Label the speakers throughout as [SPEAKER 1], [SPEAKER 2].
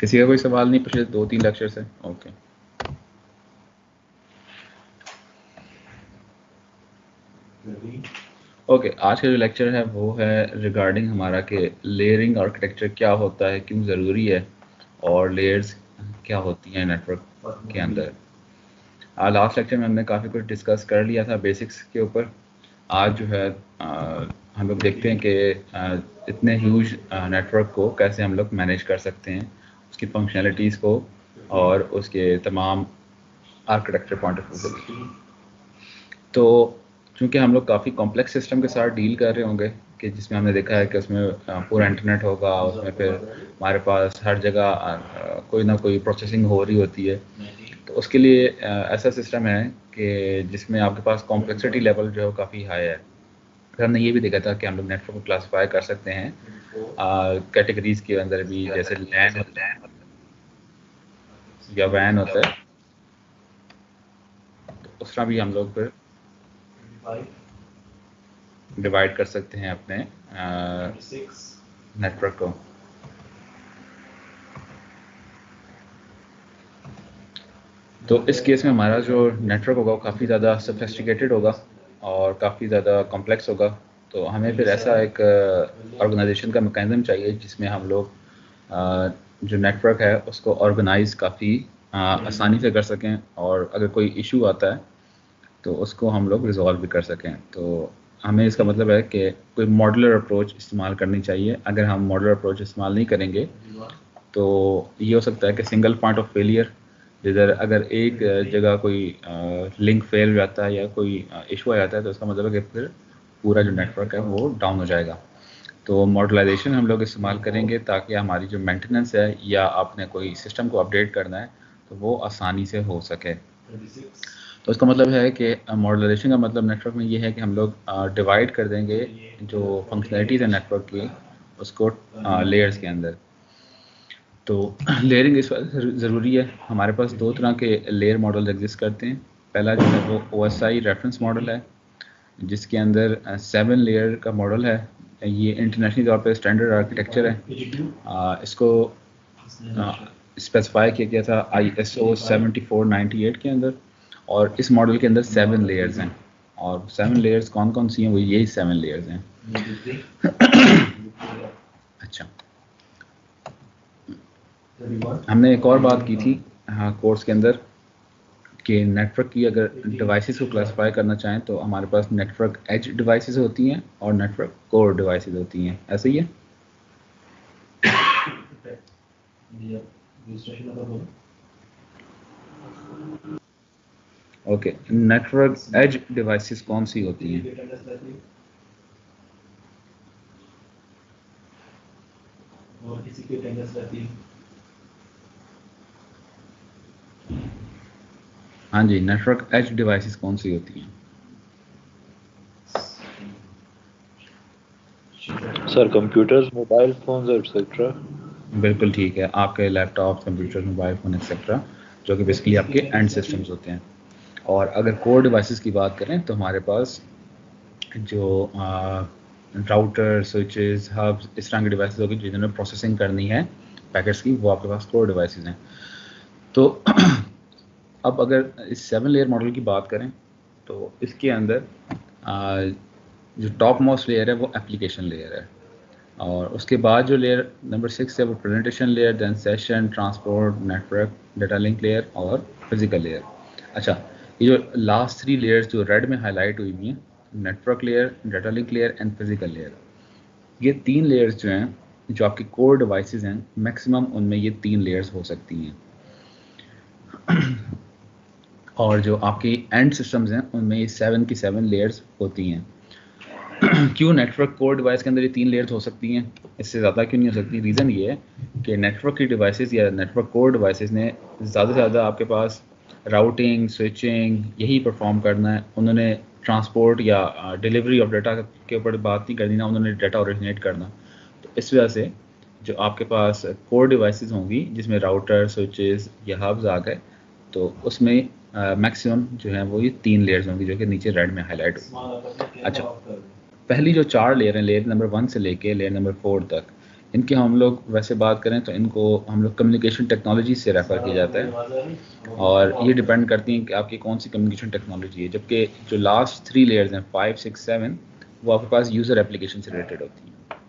[SPEAKER 1] किसी का कोई सवाल नहीं पिछले दो तीन लेक्चर से ओके ओके आज का जो लेक्चर है वो है रिगार्डिंग हमारा कि लेयरिंग आर्किटेक्चर क्या होता है क्यों ज़रूरी है और लेयर्स क्या होती हैं नेटवर्क के अंदर। लास्ट लेक्चर में हमने काफ़ी कुछ डिस्कस कर लिया था बेसिक्स के ऊपर। आज जो है आ, हम लोग देखते हैं कि इतने ह्यूज नेटवर्क को कैसे हम लोग मैनेज कर सकते हैं, उसकी फंक्शनलिटीज़ को और उसके तमाम आर्किटेक्चर पॉइंट ऑफ़ व्यू तो चूँकि हम लोग काफ़ी कॉम्प्लेक्स सिस्टम के साथ डील कर रहे होंगे, कि जिसमें हमने देखा है कि उसमें पूरा इंटरनेट होगा, उसमें फिर हमारे पास हर जगह कोई ना कोई प्रोसेसिंग हो रही होती है। तो उसके लिए ऐसा सिस्टम है कि जिसमें आपके पास कॉम्प्लेक्सिटी लेवल जो है काफ़ी हाई है। फिर हमने ये भी देखा था कि हम लोग नेटवर्क को क्लासीफाई कर सकते हैं। कैटेगरीज के अंदर भी, जैसे लैन या वैन होता है। उस तरह भी हम लोग फिर डिवाइड कर सकते हैं अपने नेटवर्क को। तो इस केस में हमारा जो नेटवर्क होगा वो काफ़ी ज़्यादा सोफेस्टिकेटेड होगा। और काफ़ी ज़्यादा कॉम्प्लेक्स होगा। तो हमें फिर ऐसा एक ऑर्गेनाइजेशन का मैकेनिज्म चाहिए जिसमें हम लोग जो नेटवर्क है उसको ऑर्गेनाइज काफ़ी आसानी से कर सकें और अगर कोई इशू आता है तो उसको हम लोग रिजॉल्व भी कर सकें। तो हमें इसका मतलब है कि कोई मॉडलर अप्रोच इस्तेमाल करनी चाहिए। अगर हम मॉडलर अप्रोच इस्तेमाल नहीं करेंगे तो ये हो सकता है कि सिंगल पॉइंट ऑफ़ फेलियर जिधर अगर एक जगह कोई लिंक फेल हो जाता है या कोई इशू आ जाता है तो उसका मतलब है कि फिर पूरा जो नेटवर्क है वो डाउन हो जाएगा। तो मॉडलाइजेशन हम लोग इस्तेमाल करेंगे ताकि हमारी जो मेंटेनेंस है या आपने कोई सिस्टम को अपडेट करना है तो वो आसानी से हो सके। तो इसका मतलब है कि मॉडलाइजेशन का मतलब नेटवर्क में ये है कि हम लोग डिवाइड कर देंगे जो फंक्शनलिटीज़ है नेटवर्क की, उसको लेयर्स के अंदर। तो लेयरिंग इस ज़रूरी है। हमारे पास दो तरह के लेयर मॉडल एग्जिस्ट करते हैं। पहला जो है वो O S I reference model है जिसके अंदर सेवन लेयर का मॉडल है। ये इंटरनेशनल तौर पर स्टैंडर्ड आर्किटेक्चर है। आ, इसको स्पेसिफाई किया गया था I S O seventy four ninety eight के अंदर और इस मॉडल के अंदर सेवन लेयर्स हैं। और सेवन लेयर्स कौन कौन सी हैं? वो यही सेवन लेयर्स हैं। अच्छा। हमने एक और बात की थी हाँ कोर्स के अंदर, कि नेटवर्क की अगर डिवाइसेस को क्लासिफाई करना चाहें तो हमारे पास नेटवर्क एज डिवाइसेस होती हैं और नेटवर्क कोर डिवाइसेस होती हैं। ऐसे ही है? ओके नेटवर्क एज डिवाइसेस कौन सी होती हैं? और किसी की अटेंडेंस रहती है। हाँ जी नेटवर्क एज डिवाइसेस कौन सी होती हैं?
[SPEAKER 2] Sir computers mobile phones etcetera
[SPEAKER 1] बिल्कुल ठीक है आपके laptop computer mobile phone etcetera जो कि बेसिकली आपके एंड सिस्टम्स होते हैं। और अगर कोर डिवाइसेस की बात करें तो हमारे पास जो राउटर स्विचेस हब्स इस तरह की डिवाइसेस होगी जिन्होंने प्रोसेसिंग करनी है पैकेट्स की वो आपके पास कोर डिवाइसेस हैं। तो अब अगर इस सेवन लेयर मॉडल की बात करें तो इसके अंदर जो टॉप मोस्ट लेयर है वो एप्लीकेशन लेयर है। और उसके बाद जो लेयर नंबर सिक्स है वो presentation layer then session transport network data link layer और फ़िज़िकल लेयर अच्छा ये जो लास्ट थ्री लेयर्स जो रेड में हाईलाइट हुई हुई हैं network layer data link layer and physical layer ये तीन लेयर्स जो हैं, जो आपके कोर डिवाइसेस हैं मैक्सिमम उनमें ये तीन लेयर्स हो सकती हैं। और जो आपकी एंड सिस्टम्स हैं, उनमें सेवन की सेवन लेयर्स होती हैं। क्यों नेटवर्क कोर डिवाइस के अंदर ये तीन लेयर्स हो सकती हैं? इससे ज़्यादा क्यों नहीं हो सकती? रीज़न ये है कि नेटवर्क की डिवाइसेस या नेटवर्क कोर डिवाइसेस ने ज़्यादा से ज़्यादा आपके पास राउटिंग स्विचिंग यही परफॉर्म करना है। उन्होंने ट्रांसपोर्ट या डिलीवरी ऑफ़ डाटा के ऊपर बात नहीं करनी ना, उन्होंने डाटा ओरिजिनेट करना। तो इस वजह से जो आपके पास कोर डिवाइसेस होंगी, जिसमें राउटर स्विचेस या हब्स आ गए तो उसमें मैक्सिमम जो है वो ये तीन लेयर्स होंगी जो कि नीचे रेड में हाईलाइट होगी। अच्छा। पहली जो चार लेयर हैं लेयर नंबर वन से लेके लेयर नंबर फोर तक, इनके हम लोग वैसे बात करें तो इनको हम लोग कम्युनिकेशन टेक्नोलॉजी से रेफ़र किया जाता है। और ये डिपेंड करती हैं कि आपकी कौन सी कम्युनिकेशन टेक्नोलॉजी है, जबकि जो लास्ट थ्री लेयर्स हैं फाइव सिक्स सेवन वो आपके पास यूज़र एप्लीकेशन से रिलेटेड होती हैं।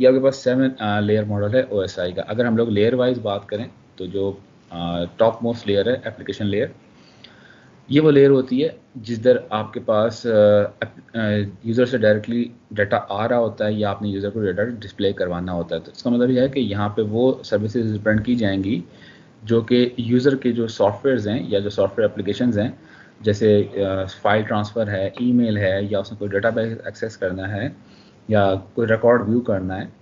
[SPEAKER 1] ये आपके पास सेवन लेयर मॉडल है OSI का। अगर हम लोग लेयर वाइज बात करें तो जो टॉप मोस्ट लेयर है एप्लीकेशन लेयर ये वो लेयर होती है जिस दर आपके पास यूज़र से डायरेक्टली डाटा आ रहा होता है या आपने यूज़र को डाटा डिस्प्ले करवाना होता है। तो इसका मतलब यह है कि यहाँ पे वो सर्विसेज़ रिप्रेंट की जाएँगी जो कि यूज़र के जो सॉफ्टवेयर हैं या जो सॉफ्टवेयर एप्लीकेशन हैं, जैसे फ़ाइल ट्रांसफ़र है ईमेल है या उसमें कोई डाटा एक्सेस करना है या कोई रिकॉर्ड व्यू करना है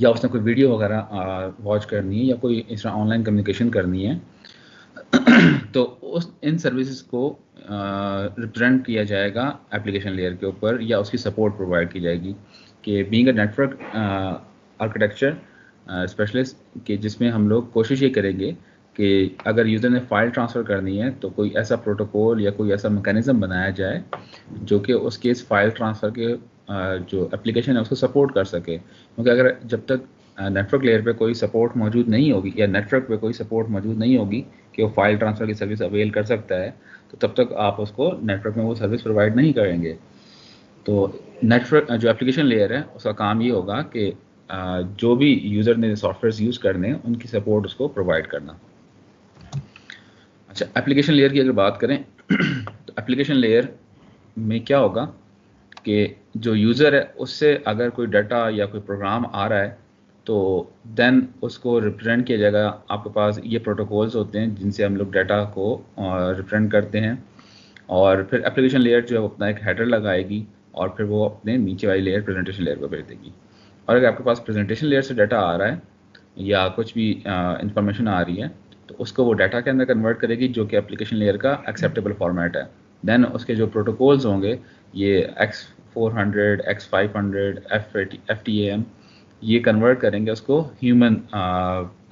[SPEAKER 1] या उसने कोई वीडियो वगैरह वॉच करनी है या कोई इस ऑनलाइन कम्युनिकेशन करनी है तो उस, इन सर्विसेज़ को रिप्रेजेंट किया जाएगा एप्लीकेशन लेयर के ऊपर या उसकी सपोर्ट प्रोवाइड की जाएगी कि being a network architecture specialist के जिसमें हम लोग कोशिश ये करेंगे कि अगर यूज़र ने फ़ाइल ट्रांसफ़र करनी है तो कोई ऐसा प्रोटोकॉल या कोई ऐसा मैकेनिज़्म बनाया जाए जो कि उसके इस फ़ाइल ट्रांसफ़र के जो एप्लीकेशन है उसको सपोर्ट कर सके। क्योंकि अगर जब तक नेटवर्क लेयर पे कोई सपोर्ट मौजूद नहीं होगी या नेटवर्क पे कोई सपोर्ट मौजूद नहीं होगी कि वो फ़ाइल ट्रांसफ़र की सर्विस अवेल कर सकता है तो तब तक आप उसको नेटवर्क में वो सर्विस प्रोवाइड नहीं करेंगे। तो नेटवर्क जो एप्लीकेशन लेयर है, उसका काम ये होगा कि जो भी यूज़र ने सॉफ्टवेयर यूज़ करने उनकी सपोर्ट उसको प्रोवाइड करना। अच्छा एप्लीकेशन लेयर की अगर बात करें तो एप्लीकेशन लेयर में क्या होगा कि जो यूज़र है, उससे अगर कोई डाटा या कोई प्रोग्राम आ रहा है तो देन उसको रिप्रेजेंट किया जाएगा। आपके पास ये प्रोटोकॉल्स होते हैं जिनसे हम लोग डाटा को रिप्रेजेंट करते हैं। और फिर एप्लीकेशन लेयर जो है अपना एक हेडर लगाएगी और फिर वो अपने नीचे वाली लेयर प्रेजेंटेशन लेयर को भेज देगी। और अगर आपके पास प्रेजेंटेशन लेयर से डाटा आ रहा है या कुछ भी इंफॉर्मेशन आ रही है तो उसको वो डाटा के अंदर कन्वर्ट करेगी जो कि एप्लीकेशन लेयर का एक्सेप्टेबल फॉर्मेट है। देन उसके जो प्रोटोकॉल्स होंगे, ये X four hundred X five hundred F F T M ये कन्वर्ट करेंगे उसको ह्यूमन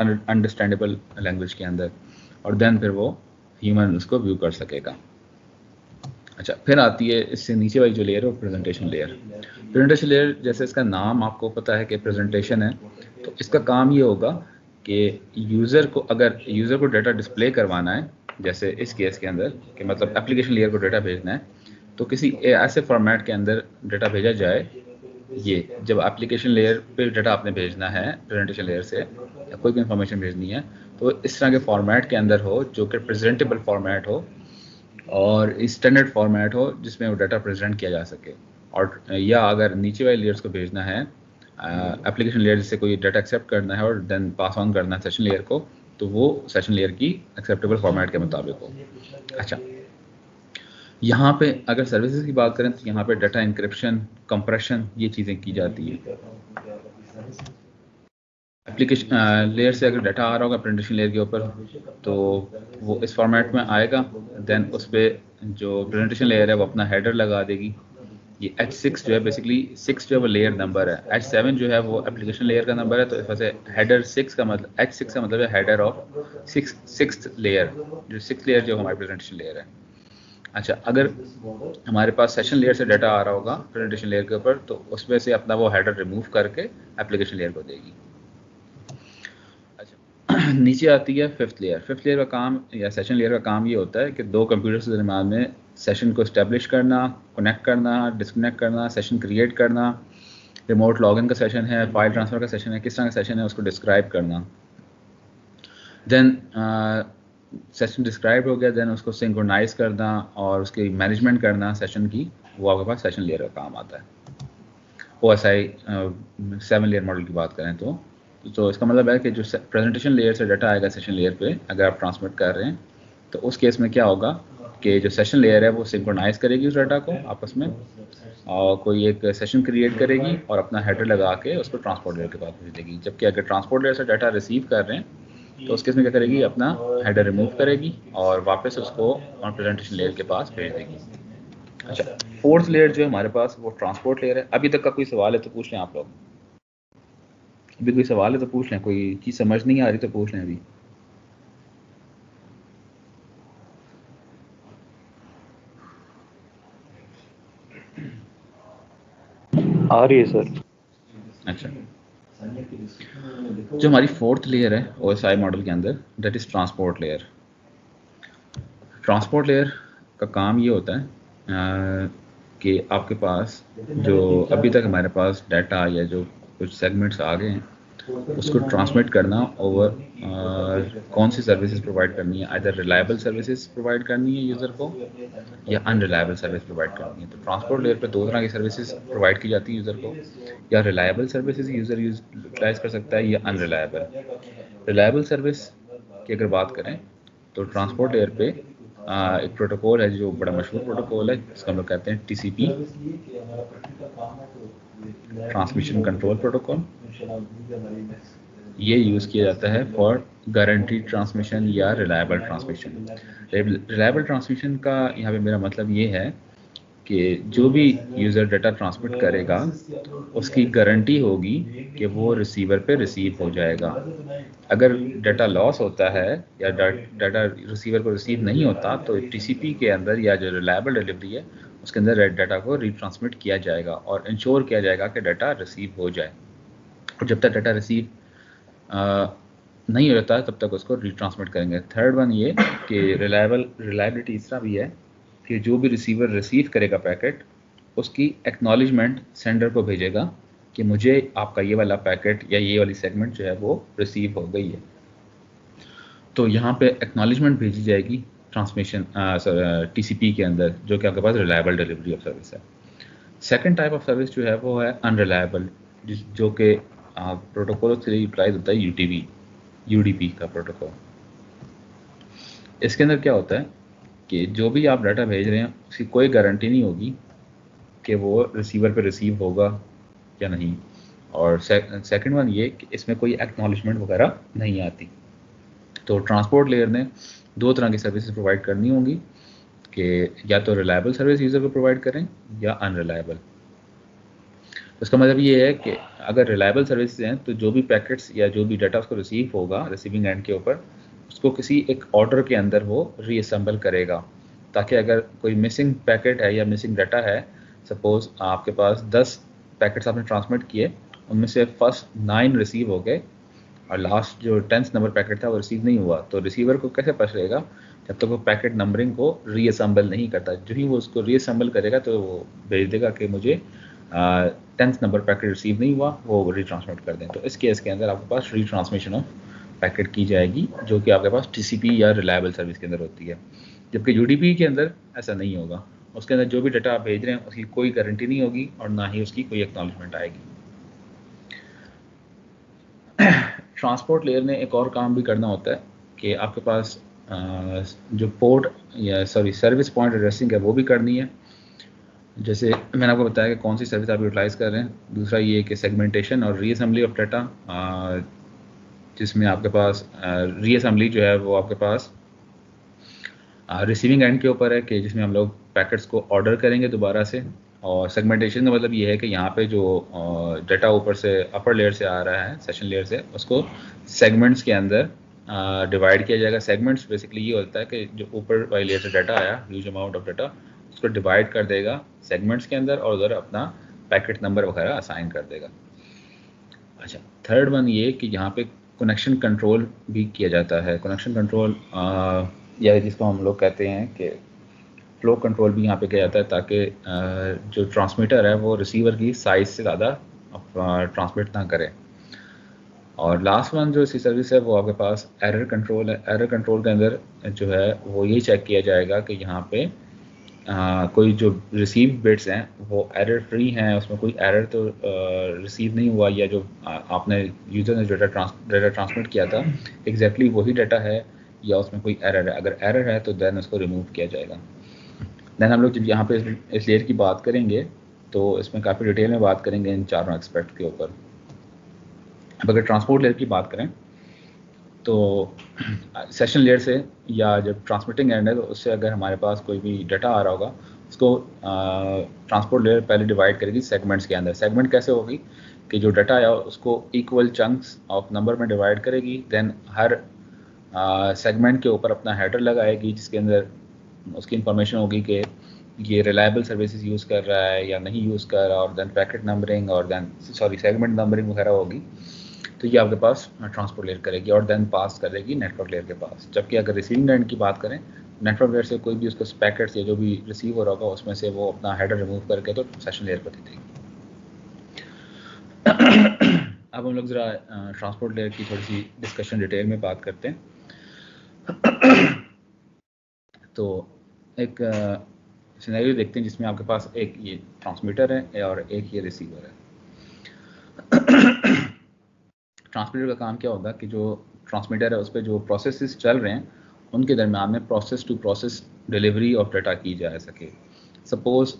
[SPEAKER 1] अंडरस्टैंडेबल लैंग्वेज के अंदर। और देन फिर वो ह्यूमन उसको व्यू कर सकेगा। अच्छा फिर आती है इससे नीचे वाली जो लेयर है वो प्रेजेंटेशन लेयर प्रेजेंटेशन लेयर जैसे इसका नाम आपको पता है कि प्रेजेंटेशन है तो इसका काम ये होगा कि यूज़र को अगर यूज़र को डाटा डिस्प्ले करवाना है, जैसे इस केस के अंदर कि मतलब एप्लीकेशन लेयर को डाटा भेजना है तो किसी ऐसे फॉर्मेट के अंदर डाटा भेजा जाए ये जब एप्लीकेशन लेयर पे डाटा आपने भेजना है प्रेजेंटेशन लेयर से, या कोई भी इंफॉर्मेशन भेजनी है तो इस तरह के फॉर्मेट के अंदर हो, जो कि प्रेजेंटेबल फॉर्मेट हो, और स्टैंडर्ड फॉर्मेट हो, जिसमें वो डाटा प्रेजेंट किया जा सके। और, या अगर नीचे वाले लेयर्स को भेजना है एप्लीकेशन लेयर से कोई डाटा एक्सेप्ट करना है, और देन पास ऑन करना है सेशन लेयर को तो वो सेशन लेयर की एक्सेप्टेबल फॉर्मेट के मुताबिक हो। अच्छा यहाँ पे अगर सर्विसेज़ की बात करें तो यहाँ पे डाटा इंक्रिप्शन कंप्रेशन ये चीज़ें की जाती है। एप्लीकेशन लेयर से अगर डाटा आ रहा होगा प्रेजेंटेशन लेयर के ऊपर तो वो इस फॉर्मेट में आएगा देन उस पर जो प्रेजेंटेशन लेयर है वो अपना हेडर लगा देगी। ये एच सिक्स जो है बेसिकली सिक्स जो है वो लेयर नंबर है। एच सेवन जो है वो एप्लीकेशन लेयर का नंबर है तो इस वजह से हेडर सिक्स का मतलब एच सिक्स का मतलब है header of six six layer जो सिक्स लेयर जो हमारी प्रेजेंटेशन लेयर है। अच्छा अगर हमारे पास सेशन लेयर से डाटा आ रहा होगा प्रेजेंटेशन लेयर के ऊपर तो उसमें से अपना वो हेडर रिमूव करके एप्लीकेशन लेयर को देगी। अच्छा नीचे आती है फिफ्थ लेयर फिफ्थ लेयर का काम या सेशन लेयर का काम ये होता है कि दो कंप्यूटर के दरमियान में सेशन को इस्टेब्लिश करना कनेक्ट करना डिसकनेक्ट करना सेशन क्रिएट करना रिमोट लॉगिन का सेशन है फ़ाइल ट्रांसफ़र का सेशन है, किस तरह का सेशन है, उसको डिस्क्राइब करना। देन सेशन डिस्क्राइब हो गया देन उसको सिंक्रोनाइज करना और उसकी मैनेजमेंट करना सेशन की, वो आपके पास सेशन लेयर का काम आता है। O S I seven layer model की बात करें तो तो इसका मतलब है कि जो प्रेजेंटेशन लेयर से डाटा आएगा सेशन लेयर पे, अगर आप ट्रांसमिट कर रहे हैं तो उस केस में क्या होगा कि जो सेशन लेयर है, वो सिंक्रोनाइज करेगी उस डाटा को आपस में, और कोई एक सेशन क्रिएट करेगी और अपना हेडर लगा के उसको ट्रांसपोर्ट लेयर के पास भेज देगी। जबकि अगर ट्रांसपोर्ट लेयर से डाटा रिसीव कर रहे हैं तो उस केस में क्या करेगी? अपना हेडर रिमूव करेगी और वापस उसको ऑन प्रेजेंटेशन लेयर के पास भेज देगी। अच्छा फोर्थ लेयर जो है हमारे पास वो ट्रांसपोर्ट लेयर है। अभी तक का कोई सवाल है तो पूछ लें आप लोग। अभी कोई सवाल है तो पूछ लें कोई चीज़ समझ नहीं आ रही तो पूछ लें अभी।
[SPEAKER 2] आ रही है सर।
[SPEAKER 1] अच्छा। जो हमारी फोर्थ लेयर है ओएसआई मॉडल के अंदर that is transport layer transport layer का काम ये होता है कि आपके पास जो अभी तक हमारे पास डाटा या जो कुछ सेगमेंट्स आ गए हैं उसको ट्रांसमिट करना ओवर कौन सी सर्विसेज़ प्रोवाइड करनी है? आइधर रिलायबल सर्विसेज़ प्रोवाइड करनी है यूज़र को या अनरिलायबल सर्विस प्रोवाइड करनी है? तो ट्रांसपोर्ट लेयर पे दो तरह की सर्विसेज़ प्रोवाइड की जाती है यूज़र को। या रिलायबल सर्विसेज़ यूज़र यूटिलाइज कर सकता है या अनरिलायबल रिलायबल सर्विस की अगर बात करें तो ट्रांसपोर्ट लेयर पे आ, एक प्रोटोकॉल है जो बड़ा मशहूर प्रोटोकॉल है जिसको हम लोग कहते हैं टीसीपी ट्रांसमिशन कंट्रोल प्रोटोकॉल ये यूज़ किया जाता है फॉर गारंटी ट्रांसमिशन या रिलायबल ट्रांसमिशन रिलायबल ट्रांसमिशन का यहाँ पे मेरा मतलब ये है कि जो भी यूज़र डाटा ट्रांसमिट करेगा, उसकी गारंटी होगी कि वो रिसीवर पे रिसीव हो जाएगा। अगर डाटा लॉस होता है या डाटा रिसीवर को रिसीव नहीं होता तो टीसीपी के अंदर या जो रिलायबल डिलीवरी है, उसके अंदर डाटा को रिट्रांसमिट किया जाएगा और इंश्योर किया जाएगा कि डाटा रिसीव हो जाए। और जब तक डाटा रिसीव नहीं हो जाता तब तक उसको रिट्रांसमिट करेंगे। थर्ड वन ये कि रिलायबल रिलायबिलिटी इस भी है कि जो भी रिसीवर रिसीव करेगा पैकेट उसकी एक्नॉलेजमेंट सेंडर को भेजेगा कि मुझे आपका ये वाला पैकेट या ये वाली सेगमेंट जो है वो रिसीव हो गई है। तो यहाँ पे एक्नॉलेजमेंट भेजी जाएगी ट्रांसमिशन टीसीपी के अंदर, जो कि आपके पास रिलायबल डिलीवरी ऑफ़ सर्विस है। सेकंड टाइप ऑफ़ सर्विस जो है वो है अनरिलायबल जो कि प्रोटोकॉल से यूटिलाइज होता है यूटीवी यूडीपी का प्रोटोकॉल इसके अंदर क्या होता है कि जो भी आप डाटा भेज रहे हैं, उसकी कोई गारंटी नहीं होगी कि वो रिसीवर पे रिसीव होगा या नहीं. और सेकंड वन ये कि इसमें कोई एक्नॉलेजमेंट वगैरह नहीं आती. तो ट्रांसपोर्ट लेयर ने दो तरह की सर्विसेज़ प्रोवाइड करनी होंगी कि या तो रिलायबल सर्विस यूज़र को प्रोवाइड करें या अनरिलायबल उसका मतलब ये है कि अगर रिलायबल सर्विस हैं तो जो भी पैकेट्स या जो भी डाटा उसको रिसीव होगा रिसीविंग एंड के ऊपर, उसको किसी एक ऑर्डर के अंदर वो रीअसम्बल करेगा। ताकि अगर कोई मिसिंग पैकेट है या मिसिंग डाटा है सपोज़ आपके पास दस पैकेट्स आपने ट्रांसमिट किए, उनमें से फ़र्स्ट नाइन रिसीव हो गए, और लास्ट जो टेंथ नंबर पैकेट था वो रिसीव नहीं हुआ। तो रिसीवर को कैसे पता चलेगा? जब तक तो वो पैकेट नंबरिंग को रीअसम्बल नहीं करता। जो ही वो उसको रीअसम्बल करेगा तो वो भेज देगा कि मुझे टेंथ नंबर पैकेट रिसीव नहीं हुआ, वो रीट्रांसमिट कर दें। तो इस केस के अंदर आपके पास रीट्रांसमिशन ऑफ़ पैकेट की जाएगी, जो कि आपके पास टीसीपी या रिलायबल सर्विस के अंदर होती है। जबकि यूडीपी के अंदर ऐसा नहीं होगा। उसके अंदर जो भी डाटा आप भेज रहे हैं, उसकी कोई गारंटी नहीं होगी और ना ही उसकी कोई एक्नॉलेजमेंट आएगी। ट्रांसपोर्ट लेयर ने एक और काम भी करना होता है कि आपके पास जो पोर्ट या सॉरी सर्विस पॉइंट एड्रेसिंग है, वो भी करनी है। जैसे मैंने आपको बताया कि कौन सी सर्विस आप यूटिलाइज कर रहे हैं। दूसरा ये कि सेगमेंटेशन और रीअसम्बली ऑफ़ डाटा जिसमें आपके पास रीअसम्बली जो है वो आपके पास रिसीविंग एंड के ऊपर है कि जिसमें हम लोग पैकेट्स को ऑर्डर करेंगे दोबारा से। और सेगमेंटेशन का मतलब ये है कि यहाँ पे जो डाटा ऊपर से अपर लेयर से आ रहा है सेशन लेयर से, उसको सेगमेंट्स के अंदर डिवाइड किया जाएगा। सेगमेंट्स बेसिकली ये होता है कि जो ऊपर वाली लेयर से डाटा आया ह्यूज अमाउंट ऑफ़ डाटा उसको डिवाइड कर देगा सेगमेंट्स के अंदर, और उधर अपना पैकेट नंबर वगैरह असाइन कर देगा। अच्छा थर्ड वन ये कि यहाँ पे कनेक्शन कंट्रोल भी किया जाता है। कनेक्शन कंट्रोल या जिसको हम लोग कहते हैं कि फ्लो कंट्रोल भी यहाँ पे किया जाता है ताकि जो ट्रांसमीटर है वो रिसीवर की साइज़ से ज़्यादा ट्रांसमिट ना करे। और लास्ट वन जो इसी सर्विस है वो आपके पास एरर कंट्रोल है। एरर कंट्रोल के अंदर जो है वो ये चेक किया जाएगा कि यहाँ पे कोई जो रिसीव बिट्स हैं, वो एरर फ्री हैं, उसमें कोई एरर तो रिसीव नहीं हुआ, या जो आपने यूज़र ने डाटा ट्रांस डाटा ट्रांसमिट किया था एग्जैक्टली exactly वही डाटा है, या उसमें कोई एरर है। अगर एरर है तो देन उसको रिमूव किया जाएगा। देन हम लोग जब यहाँ पे इस लेयर की बात करेंगे तो इसमें काफ़ी डिटेल में बात करेंगे इन चारों एक्सपेक्ट के ऊपर। अब अगर ट्रांसपोर्ट लेयर की बात करें तो सेशन लेयर से या जब ट्रांसमिटिंग एंड है तो उससे अगर हमारे पास कोई भी डाटा आ रहा होगा, उसको ट्रांसपोर्ट लेयर पहले डिवाइड करेगी सेगमेंट्स के अंदर। सेगमेंट कैसे होगी कि जो डाटा आया, उसको इक्वल चंक्स ऑफ़ नंबर में डिवाइड करेगी देन हर सेगमेंट के ऊपर अपना हेडर लगाएगी, जिसके अंदर उसकी इंफॉर्मेशन होगी कि ये रिलायबल सर्विसेज़ यूज़ कर रहा है या नहीं यूज़ कर रहा, और देन पैकेट नंबरिंग और देन सॉरी सेगमेंट नंबरिंग वगैरह होगी। तो ये आपके पास ट्रांसपोर्ट लेयर करेगी और देन पास करेगी नेटवर्क लेयर के पास। जबकि अगर रिसीविंग एंड की बात करें नेटवर्क लेयर से कोई भी उसको पैकेट्स या जो भी रिसीव हो रहा होगा, उसमें से वो अपना हेडर रिमूव करके तो सेशन लेयर पर दे देगी। अब हम लोग ज़रा ट्रांसपोर्ट लेयर की थोड़ी सी डिस्कशन डिटेल में बात करते हैं। तो एक सिनेरियो देखते हैं जिसमें आपके पास एक ये ट्रांसमीटर है और एक ये रिसीवर है। ट्रांसमीटर का काम क्या होगा कि जो ट्रांसमीटर है, उस पर जो प्रोसेस चल रहे हैं, उनके दरमियान में process to process delivery of data की जा सके। सपोज़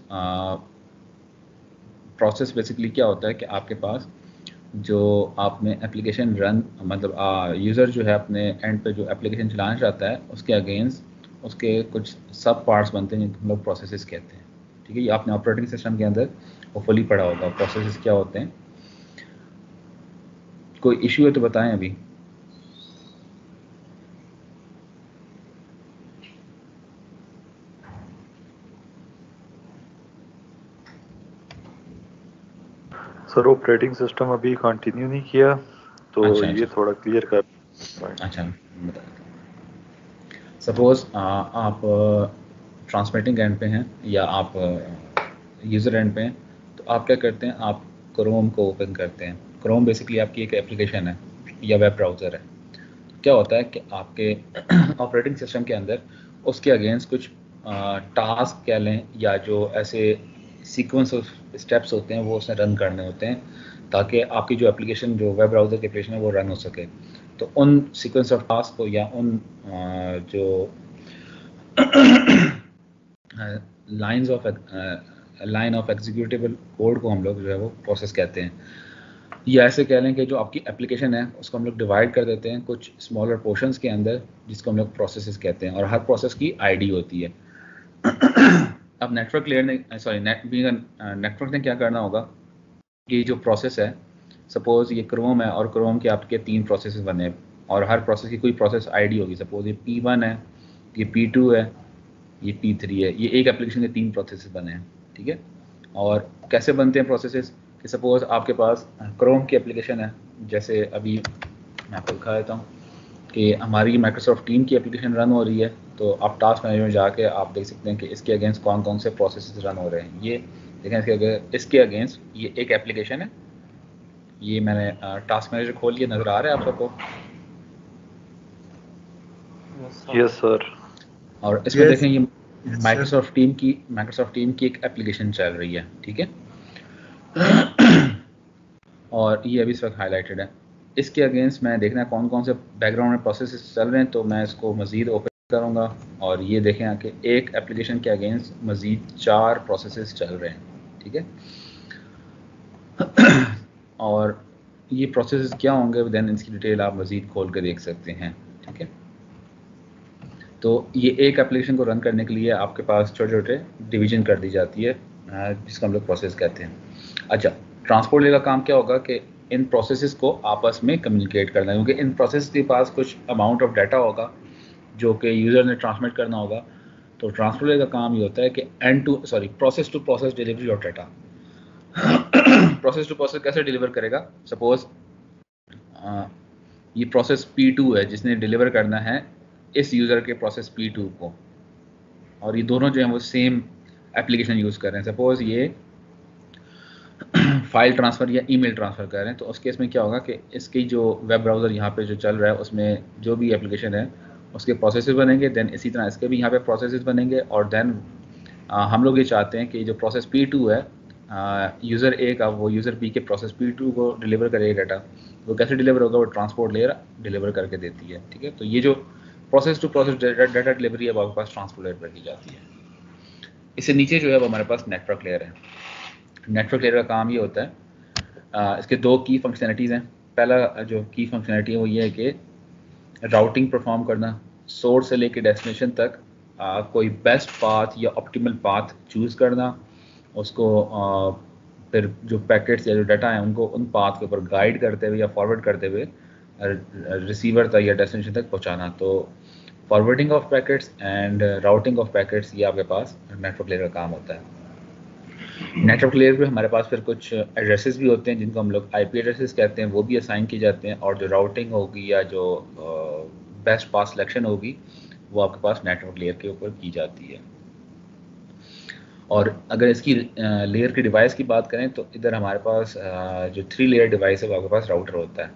[SPEAKER 1] प्रोसेस बेसिकली क्या होता है कि आपके पास जो आपने एप्लीकेशन रन मतलब यूज़र जो है अपने एंड पे जो एप्लीकेशन चलाना चाहता है, उसके अगेंस्ट उसके कुछ सब पार्ट्स बनते हैं जिनको हम लोग प्रोसेस कहते हैं। ठीक है, ये आपने ऑपरेटिंग सिस्टम के अंदर वो फुली पढ़ा होगा। प्रोसेस क्या होते हैं? कोई इश्यू है तो बताएँ अभी।
[SPEAKER 2] सर ऑपरेटिंग सिस्टम अभी कंटिन्यू नहीं किया तो अच्छा, ये अच्छा। थोड़ा क्लियर कर
[SPEAKER 1] अच्छा सपोज़ आप ट्रांसमिटिंग एंड पे हैं या आप यूज़र एंड पे हैं तो आप क्या करते हैं? आप क्रोम को ओपन करते हैं। क्रोम बेसिकली आपकी एक एप्लीकेशन है, या वेब ब्राउज़र है। क्या होता है कि आपके ऑपरेटिंग सिस्टम के अंदर उसके अगेंस्ट कुछ टास्क कह लें, या जो ऐसे सीक्वेंस ऑफ़ स्टेप्स होते हैं, वो उसमें रन करने होते हैं, ताकि आपकी जो एप्लीकेशन जो वेब ब्राउज़र की एप्लीकेशन है, वो रन हो सके। तो उन सीक्वेंस ऑफ़ टास्क को, या उन जो lines of line of executable code को हम लोग जो है वो प्रोसेस कहते हैं। या ऐसे कह लें कि जो आपकी एप्लीकेशन है, उसको हम लोग डिवाइड कर देते हैं कुछ स्मॉलर पोर्शंस के अंदर, जिसको हम लोग प्रोसेस कहते हैं। और हर प्रोसेस की आईडी होती है। अब नेटवर्क लेयर ने सॉरी नेट नेटवर्क ने क्या करना होगा? कि जो प्रोसेस है सपोज़ ये क्रोम है और क्रोम के आपके तीन प्रोसेस बने और हर प्रोसेस की कोई प्रोसेस आईडी होगी। सपोज़ ये पी वन है, ये पी टू है, ये पी थ्री है। ये एक एप्लीकेशन के तीन प्रोसेस बने हैं, ठीक है? और कैसे बनते हैं प्रोसेस कि सपोज़ आपके पास क्रोम की एप्लीकेशन है जैसे अभी मैं आपको दिखा देता हूँ कि हमारी माइक्रोसॉफ्ट टीम की एप्लीकेशन रन हो रही है तो आप टास्क मैनेजर में जाके आप देख सकते हैं कि इसके अगेंस्ट कौन कौन से प्रोसेस रन हो रहे हैं। ये देखें इसके अगर इसके अगेंस्ट ये एक एप्लीकेशन है। ये मैंने टास्क मैनेजर खोल लिया नज़र आ रहा है आप सबको?
[SPEAKER 2] यस सर
[SPEAKER 1] और इसमें yes. देखें ये माइक्रोसॉफ्ट टीम की माइक्रोसॉफ्ट टीम की एक एप्लीकेशन चल रही है ठीक है? और ये अभी इस वक्त हाईलाइटेड है। इसके अगेंस्ट मैं देखना कौन कौन से बैकग्राउंड में प्रोसेस चल रहे हैं तो मैं इसको मज़ीद ओपन करूँगा और ये देखें कि एक एप्लीकेशन के अगेंस्ट मज़ीद चार प्रोसेस चल रहे हैं, ठीक है? और ये प्रोसेस क्या होंगे देन इसकी डिटेल आप मज़ीद खोल कर देख सकते हैं, ठीक है? तो ये एक एप्लीकेशन को रन करने के लिए आपके पास छोटे छोटे डिवीज़न कर दी जाती है, जिसको हम लोग प्रोसेस कहते हैं। अच्छा ट्रांसपोर्ट लेयर का काम क्या होगा कि इन प्रोसेसेस को आपस में कम्युनिकेट करना है, क्योंकि इन प्रोसेस के पास कुछ अमाउंट ऑफ़ डाटा होगा जो कि यूज़र ने ट्रांसमिट करना होगा। तो ट्रांसपोर्ट लेयर का काम ये होता है कि end to sorry process to process delivery of data process to process कैसे डिलीवर करेगा? सपोज़ ये प्रोसेस पी टू है, जिसने डिलीवर करना है इस यूज़र के प्रोसेस पी टू को। और ये दोनों जो हैं वो सेम एप्लीकेशन यूज़ कर रहे हैं। सपोज़ ये फ़ाइल ट्रांसफ़र या ईमेल ट्रांसफ़र कर रहे हैं तो उस केस में क्या होगा कि इसकी जो वेब ब्राउज़र यहाँ पे जो चल रहा है, उसमें जो भी एप्लीकेशन है, उसके प्रोसेस बनेंगे देन इसी तरह इसके भी यहाँ पे प्रोसेस बनेंगे, और देन हम लोग ये चाहते हैं कि जो प्रोसेस पी टू है यूज़र ए का, वो यूज़र बी के प्रोसेस पी टू को डिलीवर करेगा डाटा वो कैसे डिलीवर होगा, वो ट्रांसपोर्ट लेयर डिलीवर करके देती है, ठीक है? तो ये जो process to process data delivery अब आपके पास ट्रांसपोर्ट लेयर पर की जाती है। इससे नीचे जो है वो हमारे पास नेटवर्क लेयर है। नेटवर्क लेयर का काम ये होता है। आ, इसके दो की फंक्शनलिटीज़ हैं। पहला जो की फंक्शनलिटी है वो ये है कि राउटिंग परफॉर्म करना सोर्स से लेके डेस्टिनेशन तक आ, कोई बेस्ट पाथ या ऑप्टिमल पाथ चूज़ करना उसको आ, फिर जो पैकेट्स या जो डाटा है उनको उन पाथ के ऊपर गाइड करते हुए या फॉरवर्ड करते हुए रिसीवर तक या डेस्टिनेशन तक पहुंचाना। तो forwarding of packets and routing of packets ये आपके पास नेटवर्क लेयर का काम होता है। नेटवर्क लेयर पे हमारे पास फिर कुछ एड्रेसेस भी होते हैं जिनको हम लोग आईपी एड्रेसेस कहते हैं, वो भी असाइन की जाते हैं और जो राउटिंग होगी या जो बेस्ट पास सिलेक्शन होगी, वो आपके पास नेटवर्क लेयर के ऊपर की जाती है। और अगर इसकी लेयर की डिवाइस की बात करें तो इधर हमारे पास जो थ्री लेयर डिवाइस है वो आपके पास राउटर होता है।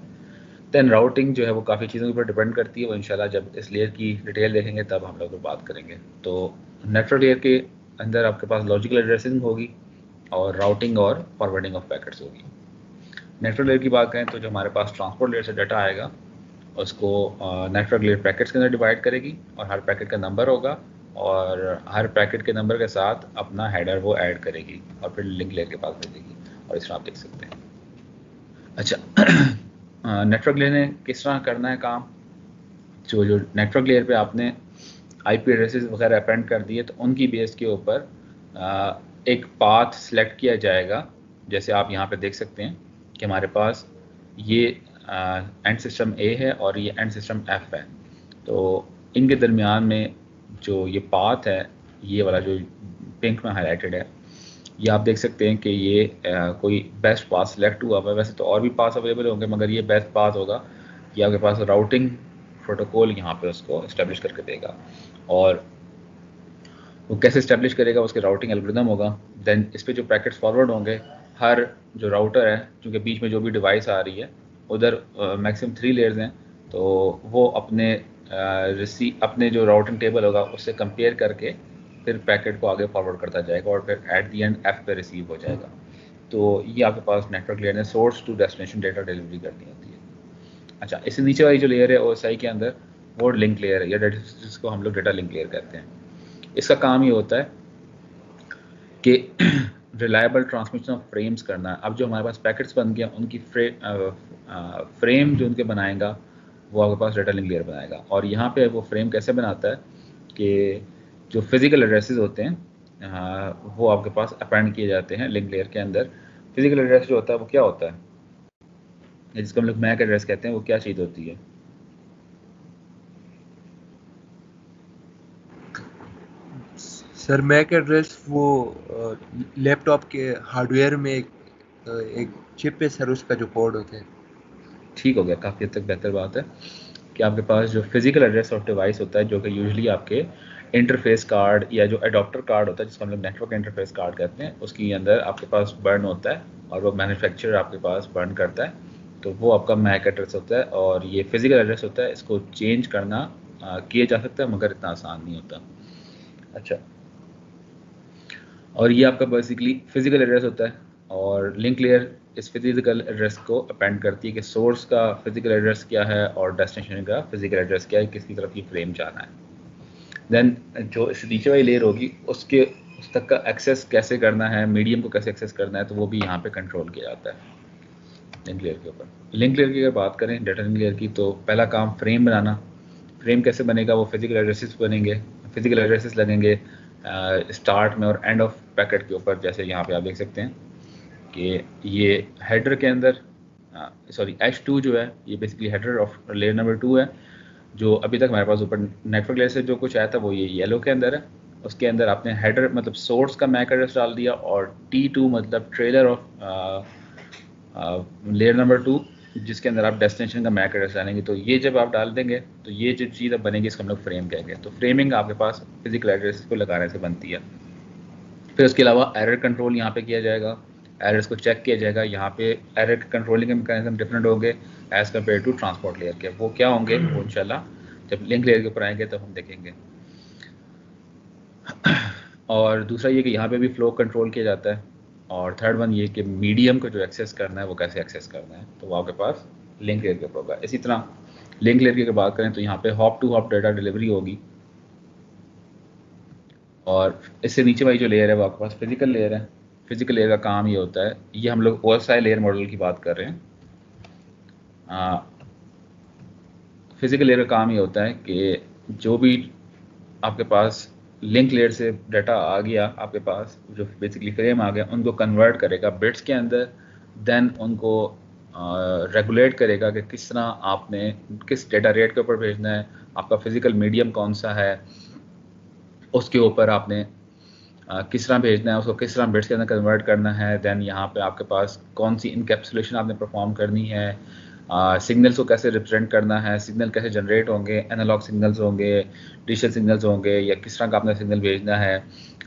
[SPEAKER 1] देन राउटिंग जो है वो काफ़ी चीज़ों के ऊपर डिपेंड करती है वो इंशाल्लाह जब इस लेयर की डिटेल देखेंगे तब हम लोग बात करेंगे। तो नेटवर्क लेयर के अंदर आपके पास लॉजिकल एड्रेसिंग होगी और राउटिंग और फॉरवर्डिंग ऑफ़ पैकेट्स होगी। नेटवर्क लेयर की बात करें तो जो हमारे पास ट्रांसपोर्ट लेयर से डाटा आएगा, उसको नेटवर्क लेयर पैकेट्स के अंदर डिवाइड करेगी और हर पैकेट का नंबर होगा और हर पैकेट के नंबर के साथ अपना हेडर वो ऐड करेगी और फिर लिंक लेयर के पास भेजेगी और इस तरह आप देख सकते हैं। अच्छा नेटवर्क लेयर ने किस तरह करना है काम? जो जो नेटवर्क लेयर पे आपने आईपी एड्रेसेस वगैरह अपेंड कर दिए तो उनकी बेस के ऊपर एक पाथ सिलेक्ट किया जाएगा जैसे आप यहाँ पे देख सकते हैं कि हमारे पास ये एंड सिस्टम ए है और ये एंड सिस्टम एफ़ है। तो इनके दरमियान में जो ये पाथ है ये वाला जो पिंक में हाईलाइटेड है ये आप देख सकते हैं कि ये आ, कोई बेस्ट पास सिलेक्ट हुआ है। वैसे तो और भी पास अवेलेबल होंगे मगर ये बेस्ट पास होगा ये आपके पास राउटिंग प्रोटोकॉल यहाँ पे उसको इस्टेब्लिश करके देगा। और वो कैसे इस्टेब्लिश करेगा उसके राउटिंग एल्गोरिदम होगा। देन इस पर जो पैकेट्स फॉरवर्ड होंगे हर जो राउटर है क्योंकि बीच में जो भी डिवाइस आ रही है उधर मैक्सिमम थ्री लेयर्स हैं तो वो अपने रिसी uh, अपने जो राउटिंग टेबल होगा उससे कंपेयर करके फिर पैकेट को आगे फॉरवर्ड करता जाएगा और फिर एट दी एंड एफ़ पे रिसीव हो जाएगा। तो ये आपके पास नेटवर्क लेयर ने source to destination data delivery करनी होती है। अच्छा इससे नीचे वाली जो लेयर है ओएसआई के अंदर वो लिंक लेयर है या डेटा जिसको हम लोग डेटा लिंक लेयर कहते हैं। इसका काम ये होता है कि रिलायबल ट्रांसमिशन ऑफ़ फ्रेम्स करना है। अब जो हमारे पास पैकेट्स बन गए उनकी फ्रे, आ, फ्रेम जो उनके बनाएगा वो आपके पास डेटा लिंक लेयर बनाएगा। और यहाँ पे वो फ्रेम कैसे बनाता है कि जो फ़िज़िकल एड्रेसेस होते हैं आ, वो आपके पास अपेंड किए जाते हैं लिंक लेयर के अंदर। फ़िज़िकल एड्रेस जो होता है वो क्या होता है? जिसको हम लोग मैक एड्रेस कहते हैं वो क्या चीज़ होती है?
[SPEAKER 3] सर मैक एड्रेस वो लैपटॉप के हार्डवेयर में एक, एक चिप है सर उसका जो कोड होता है।
[SPEAKER 1] ठीक हो गया काफ़ी हद तक बेहतर बात है कि आपके पास जो फ़िज़िकल एड्रेस ऑफ़ डिवाइस होता है जो कि यूजली आपके इंटरफेस कार्ड या जो एडॉप्टर कार्ड होता है जिसको हम लोग नेटवर्क इंटरफेस कार्ड कहते हैं उसके अंदर आपके पास बर्न होता है और वो मैन्युफैक्चरर आपके पास बर्न करता है। तो वो आपका मैक एड्रेस होता है और ये फ़िज़िकल एड्रेस होता है इसको चेंज करना किया जा सकता है मगर इतना आसान नहीं होता। अच्छा और ये आपका बेसिकली फ़िज़िकल एड्रेस होता है और लिंक लेयर इस फ़िज़िकल एड्रेस को अपेंड करती है कि सोर्स का फ़िज़िकल एड्रेस क्या है और डेस्टिनेशन का फ़िज़िकल एड्रेस क्या है, किसकी तरफ़ ये फ्रेम जाना है। देन जो इस नीचे वाली लेयर होगी, उसके, उस तक का एक्सेस कैसे करना है मीडियम को कैसे एक्सेस करना है तो वो भी यहाँ पे कंट्रोल किया जाता है लिंक लेयर के ऊपर। लिंक लेयर की अगर बात करें डेटा लिंक लेयर की तो पहला काम फ्रेम बनाना। फ्रेम कैसे बनेगा, वो फ़िज़िकल एड्रेसेस बनेंगे। फ़िज़िकल एड्रेसेस लगेंगे। स्टार्ट में और एंड ऑफ़ पैकेट के ऊपर, जैसे यहाँ पे आप देख सकते हैं कि ये हेडर के अंदर सॉरी एच टू जो है, ये basically header of layer number two है, जो अभी तक हमारे पास ऊपर नेटवर्क लेयर से जो कुछ आया था, वो ये येलो के अंदर है। उसके अंदर आपने हेडर मतलब सोर्स का मैक एड्रेस डाल दिया और टी टू मतलब trailer of layer number two जिसके अंदर आप डेस्टिनेशन का मैक एड्रेस डालेंगे तो ये जब आप डाल देंगे तो ये जो चीज़ अब बनेगी, इसको हम लोग फ्रेम कहेंगे। तो फ्रेमिंग आपके पास फ़िज़िकल एड्रेस को लगाने से बनती है। फिर उसके अलावा एरर कंट्रोल यहाँ पे किया जाएगा। एरर्स को चेक किया जाएगा। यहाँ पे एरर कंट्रोलिंग के मैकेनिज्म डिफरेंट होंगे as compare to transport layer के। वो क्या होंगे? वो इंशाल्लाह जब लिंक लेयर के ऊपर आएँगे तो हम देखेंगे। और दूसरा ये कि यहाँ पे भी फ्लो कंट्रोल किया जाता है। और थर्ड वन ये कि मीडियम को जो एक्सेस करना है, वो कैसे एक्सेस करना है? तो वो आपके पास लिंक लेयर के ऊपर होगा। इसी तरह लिंक लेयर की अगर बात करें तो यहाँ पे hop to hop data delivery होगी। और इससे नीचे वाली जो लेयर है, वो आपके पास फ़िज़िकल लेयर है। फ़िज़िकल लेयर का काम ये होता है, ये हम लोग ओ लेयर मॉडल की बात कर रहे हैं। फ़िज़िकल लेयर का काम ये होता है कि जो भी आपके पास लिंक लेयर से डाटा आ गया आपके पास जो बेसिकली फ्रेम आ गया उनको कन्वर्ट करेगा बिट्स के अंदर देन उनको रेगुलेट uh, करेगा कि किस तरह आपने किस डेटा रेट के ऊपर भेजना है आपका फ़िज़िकल मीडियम कौन सा है उसके ऊपर आपने uh, किस तरह भेजना है उसको किस तरह बिट्स के अंदर कन्वर्ट करना है देन यहाँ पे आपके पास कौन सी इनकेप्सुलेशन आपने परफॉर्म करनी है सिग्नल्स को कैसे रिप्रेजेंट करना है सिग्नल कैसे जनरेट होंगे एनालॉग सिग्नल्स होंगे डिजिटल सिग्नल्स होंगे, या किस तरह का आपने सिग्नल भेजना है,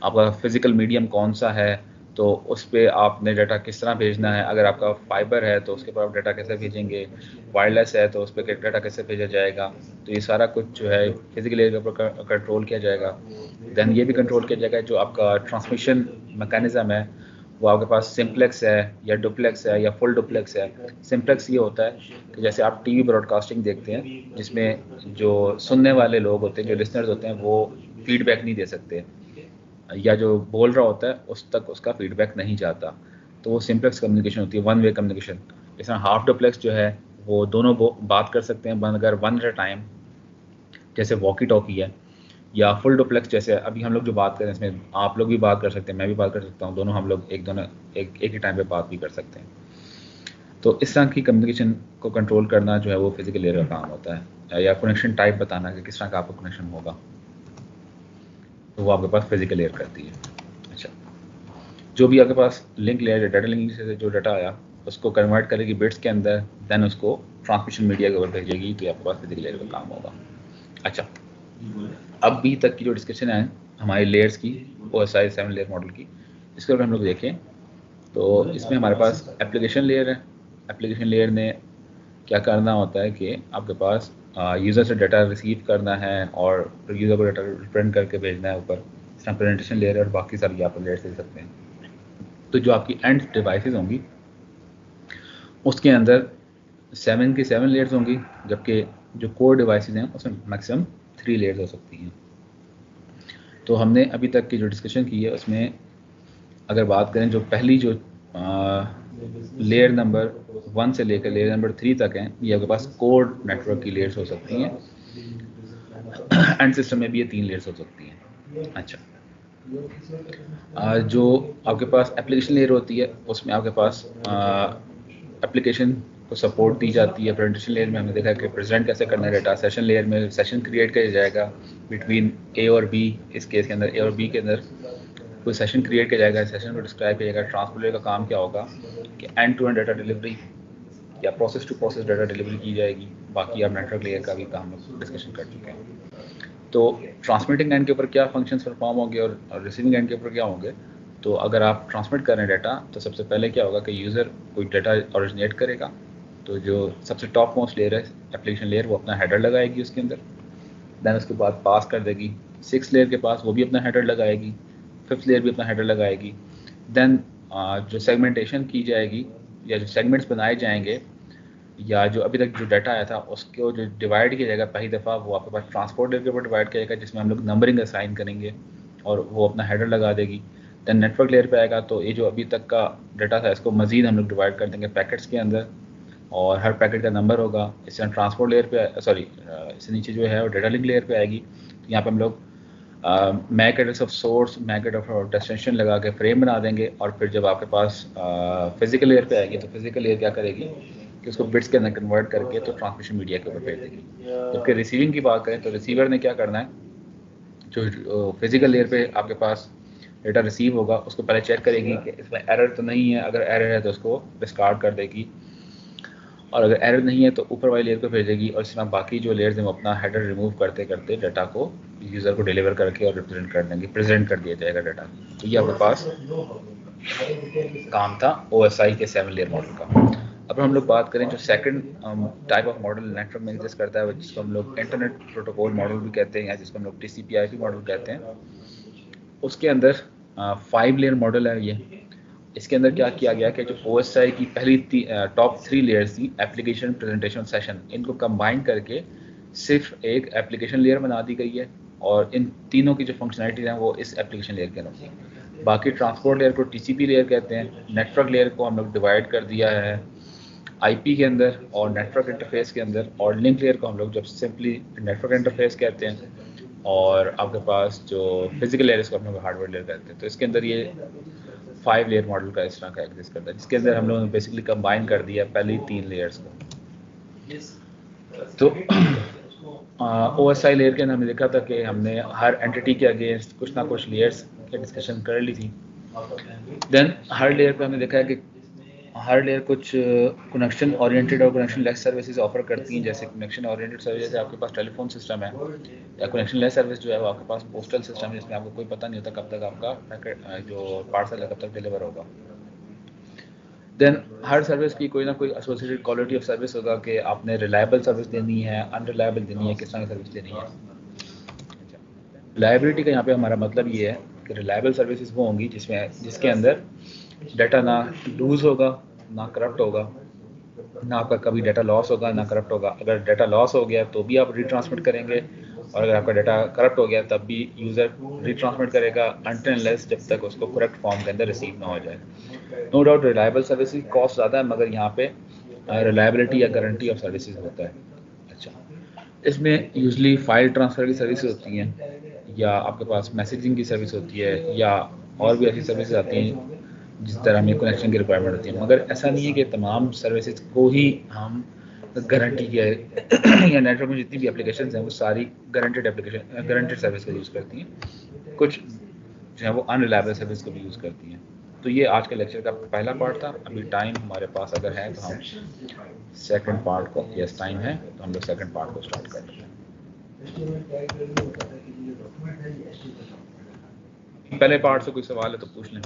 [SPEAKER 1] आपका फ़िज़िकल मीडियम कौन सा है तो उस पर आपने डाटा किस तरह भेजना है, अगर आपका फाइबर है तो उसके ऊपर आप डाटा कैसे भेजेंगे वायरलेस है तो उस पर डाटा कैसे भेजा जाएगा तो ये सारा कुछ जो है फ़िज़िकल के ऊपर कंट्रोल किया जाएगा। देन ये भी कंट्रोल किया जाएगा जो आपका ट्रांसमिशन मैकेनिज़्म है वो आपके पास सिंप्लेक्स है या डुप्लेक्स है या फुल डुप्लेक्स है। सिंप्लेक्स ये होता है कि जैसे आप टीवी ब्रॉडकास्टिंग देखते हैं, जिसमें जो सुनने वाले लोग होते हैं, जो लिसनर्स होते हैं, वो फीडबैक नहीं दे सकते। या जो बोल रहा होता है, उस तक उसका फीडबैक नहीं जाता। तो वो सिंप्लेक्स कम्युनिकेशन होती है वन वे कम्युनिकेशन जैसे हाफ़ डुप्लेक्स जो है, वो दोनों बात कर सकते हैं अगर वन एट अ टाइम जैसे वॉकी टॉकी है या फुल डुप्लेक्स जैसे अभी हम लोग जो बात करें इसमें आप लोग भी बात कर सकते हैं, मैं भी बात कर सकता हूँ, दोनों हम लोग एक दोनों, एक एक ही टाइम पे बात भी कर सकते हैं। तो इस तरह की कम्युनिकेशन को कंट्रोल करना जो है वो फ़िज़िकल लेयर का काम होता है। या कनेक्शन टाइप बताना कि किस तरह का आपका कनेक्शन होगा। तो वो आपके पास फ़िज़िकल लेयर करती है। अच्छा। जो भी आपके पास लिंक लेयर डाटा लिंक से जो डाटा आया, उसको कन्वर्ट करेगी बिट्स के अंदर देन उसको ट्रांसमिशन मीडिया के ऊपर भेजेगी तो आपके पास फ़िज़िकल लेयर का काम होगा। अच्छा। अब भी तक की जो डिस्कशन है, हमारी लेयर्स की O S I seven layer model की, इसके ऊपर हम लोग देखें। तो इसमें हमारे पास एप्लीकेशन लेयर है। एप्लीकेशन लेयर ने क्या करना होता है कि आपके पास यूज़र से डाटा रिसीव करना है और यूज़र को डाटा प्रिंट करके भेजना है ऊपर। इस तरह प्रेजेंटेशन लेयर और बाकी सारी आप लेयर दे सकते हैं। तो जो आपकी एंड डिवाइसेस होंगी, उसके अंदर सेवन की सेवन लेयर्स होंगी, जबकि जो कोर डिवाइसेस हैं, उसमें मैक्सिमम थ्री लेयर्स हो सकती हैं। तो हमने अभी तक की जो डिस्कशन की है, उसमें अगर बात करें जो पहली जो लेयर नंबर वन से लेकर लेयर नंबर थ्री तक हैं, ये आपके पास कोड नेटवर्क की लेयर्स हो सकती हैं। एंड सिस्टम में भी ये तीन लेयर्स हो सकती हैं। अच्छा। जो आपके पास एप्लीकेशन लेयर होती है, उसमें आपके पास एप्लीकेशन को सपोर्ट दी जाती है। प्रेजेंटेशन लेयर में हमने देखा कि प्रेजेंट कैसे करना है डाटा सेशन लेयर में सेशन क्रिएट किया जाएगा। बिटवीन ए और बी इस केस के अंदर ए और बी के अंदर कोई सेशन क्रिएट किया जाएगा सेशन को डिस्क्राइब किया जाएगा ट्रांसपोर्टर का काम क्या होगा, कि end to end data delivery या process to process data delivery की जाएगी। बाकी आप नेटवर्क लेयर का भी काम डिस्कशन कर चुके हैं। तो ट्रांसमिटिंग एंड के ऊपर क्या फ़ंक्शन परफॉर्म होंगे और रिसीविंग एंड के ऊपर क्या होंगे? तो अगर आप ट्रांसमिट कर रहे हैं डाटा तो सबसे पहले क्या होगा कि यूज़र कोई डाटा ओरिजिनेट करेगा। तो जो सबसे टॉप मोस्ट लेयर है एप्लीकेशन लेयर वो अपना हेडर लगाएगी उसके अंदर। देन उसके बाद पास कर देगी। सिक्स लेयर के पास वो भी अपना हेडर लगाएगी। फिफ्थ लेयर भी अपना हेडर लगाएगी। देन जो सेगमेंटेशन की जाएगी, या जो सेगमेंट्स बनाए जाएँगे, या जो अभी तक जो डाटा आया था, उसको जो डिवाइड किया जाएगा, पहली दफ़ा वो आपके पास ट्रांसपोर्ट लेयर के ऊपर डिवाइड किया जाएगा, जिसमें हम लोग नंबरिंग असाइन करेंगे, और वो अपना हेडर लगा देगी। देन नेटवर्क लेयर पे आएगा तो ये जो अभी तक का डाटा था, इसको मजीद हम लोग डिवाइड कर देंगे पैकेट्स के अंदर। और हर पैकेट का नंबर होगा, इस तरह ट्रांसपोर्ट लेयर पे सॉरी इससे नीचे जो है वो डेटा लिंक लेयर पे आएगी। तो यहाँ पे हम लोग MAC address of source MAC address of destination लगा के फ्रेम बना देंगे और फिर जब आपके पास फ़िज़िकल लेयर पे आएगी तो फ़िज़िकल लेयर क्या करेगी कि उसको बिट्स के अंदर कन्वर्ट करके तो ट्रांसमिशन मीडिया के ऊपर भेज देगी। जबकि रिसीविंग की बात करें तो रिसीवर ने क्या करना है, जो फ़िज़िकल लेयर पे आपके पास डेटा रिसीव होगा, उसको पहले चेक करेगी कि इसमें एरर तो नहीं है, अगर एरर है तो उसको डिस्कार्ड कर देगी। और अगर एरर नहीं है तो ऊपर वाली लेयर को भेजेगी और इस तरह बाकी जो लेयर्स हैं वो अपना हेडर रिमूव करते करते डाटा को यूज़र को डिलीवर करके और रिप्रेजेंट कर देंगे प्रेजेंट कर दिया जाएगा डाटा तो ये आपके पास काम था ओएसआई के सेवन लेयर मॉडल का। अब हम लोग बात करें जो second type of model network में एग्जिस्ट करता है, जिसको हम लोग इंटरनेट प्रोटोकॉल मॉडल भी कहते हैं या जिसको हम लोग टी सी मॉडल कहते हैं। उसके अंदर फाइव लेयर मॉडल है ये। इसके अंदर क्या किया गया कि जो OSI की पहली टॉप थ्री लेयर्स थी एप्लीकेशन प्रेजेंटेशन सेशन इनको कंबाइन करके सिर्फ़ एक एप्लीकेशन लेयर बना दी गई है और इन तीनों की जो फंक्शनलिटी हैं वो इस एप्लीकेशन लेयर के अंदर बाकी ट्रांसपोर्ट लेयर को टीसीपी लेयर कहते हैं नेटवर्क लेयर को हम लोग डिवाइड कर दिया है आईपी के अंदर और नेटवर्क इंटरफेस के अंदर और लिंक लेयर को हम लोग जब सिंपली नेटवर्क इंटरफेस कहते हैं और आपके पास जो फ़िज़िकल लेयर इसको हम लोग हार्डवेयर लेयर कहते हैं। तो इसके अंदर ये फाइव लेयर मॉडल का इस तरह का एग्जिस्ट करता है जिसके अंदर हम लोगों ने बेसिकली कंबाइन कर दिया पहली तीन लेयर्स को। तो ओ एस आई लेयर के अंदर हमने देखा था कि हमने हर एंटिटी के अगेंस्ट कुछ ना कुछ लेयर्स की डिस्कशन कर ली थी। देन हर लेयर पे हमने देखा है कि हर लेयर कुछ कनेक्शन ओरिएंटेड और कनेक्शन लेस सर्विसेज़ ऑफ़र करती हैं, जैसे कनेक्शन ओरिएंटेड सर्विस जैसे आपके पास टेलीफोन सिस्टम है, या कनेक्शन लेस सर्विस जो है वो आपके पास पोस्टल सिस्टम है, जिसमें आपको कोई पता नहीं होता कब तक आपका जो पार्सल है कब तक डिलीवर होगा। देन हर सर्विस की कोई ना कोई एसोसिएटेड क्वालिटी ऑफ़ सर्विस होगा कि आपने रिलायबल सर्विस देनी है अनरिलायबल देनी है, किस तरह की सर्विस देनी है। रिलायबिलिटी का यहाँ पे हमारा मतलब ये है कि रिलायबल सर्विसेज़ वो होंगी जिसमें, जिसके अंदर डाटा ना लूज होगा ना करप्ट होगा, ना आपका कभी डाटा लॉस होगा, ना करप्ट होगा। अगर डाटा लॉस हो गया तो भी आप रिट्रांसमिट करेंगे और अगर आपका डाटा करप्ट हो गया तब भी यूज़र रिट्रांसमिट करेगा अनटेनलेस जब तक उसको करेक्ट फॉर्म के अंदर रिसीव ना हो जाए। No doubt reliable service cost ज़्यादा है, मगर यहाँ पे रिलायबिलिटी या गारंटी ऑफ़ सर्विसेज़ होता है। अच्छा। इसमें यूजली फ़ाइल ट्रांसफ़र की सर्विस होती हैं, या आपके पास मैसेजिंग की सर्विस होती है, या और भी ऐसी सर्विसेज़ आती हैं जिस तरह हमें कनेक्शन की रिक्वायरमेंट होती है। मगर ऐसा नहीं है कि तमाम सर्विसेज़ को ही हम गारंटी के या नेटवर्क में जितनी भी एप्लीकेशन हैं, वो सारी गारंटेड एप्लीकेशन गारंटेड सर्विस का यूज़ करती हैं। कुछ जो है वो अनरिलायबल सर्विस को भी यूज़ करती हैं। तो ये आज के लेक्चर का पहला पार्ट था। अभी टाइम हमारे पास अगर है तो हम सेकंड पार्ट को यस टाइम है तो हम लोग सेकंड पार्ट को स्टार्ट कर हैं पहले पार्ट से कोई सवाल है तो पूछ लें।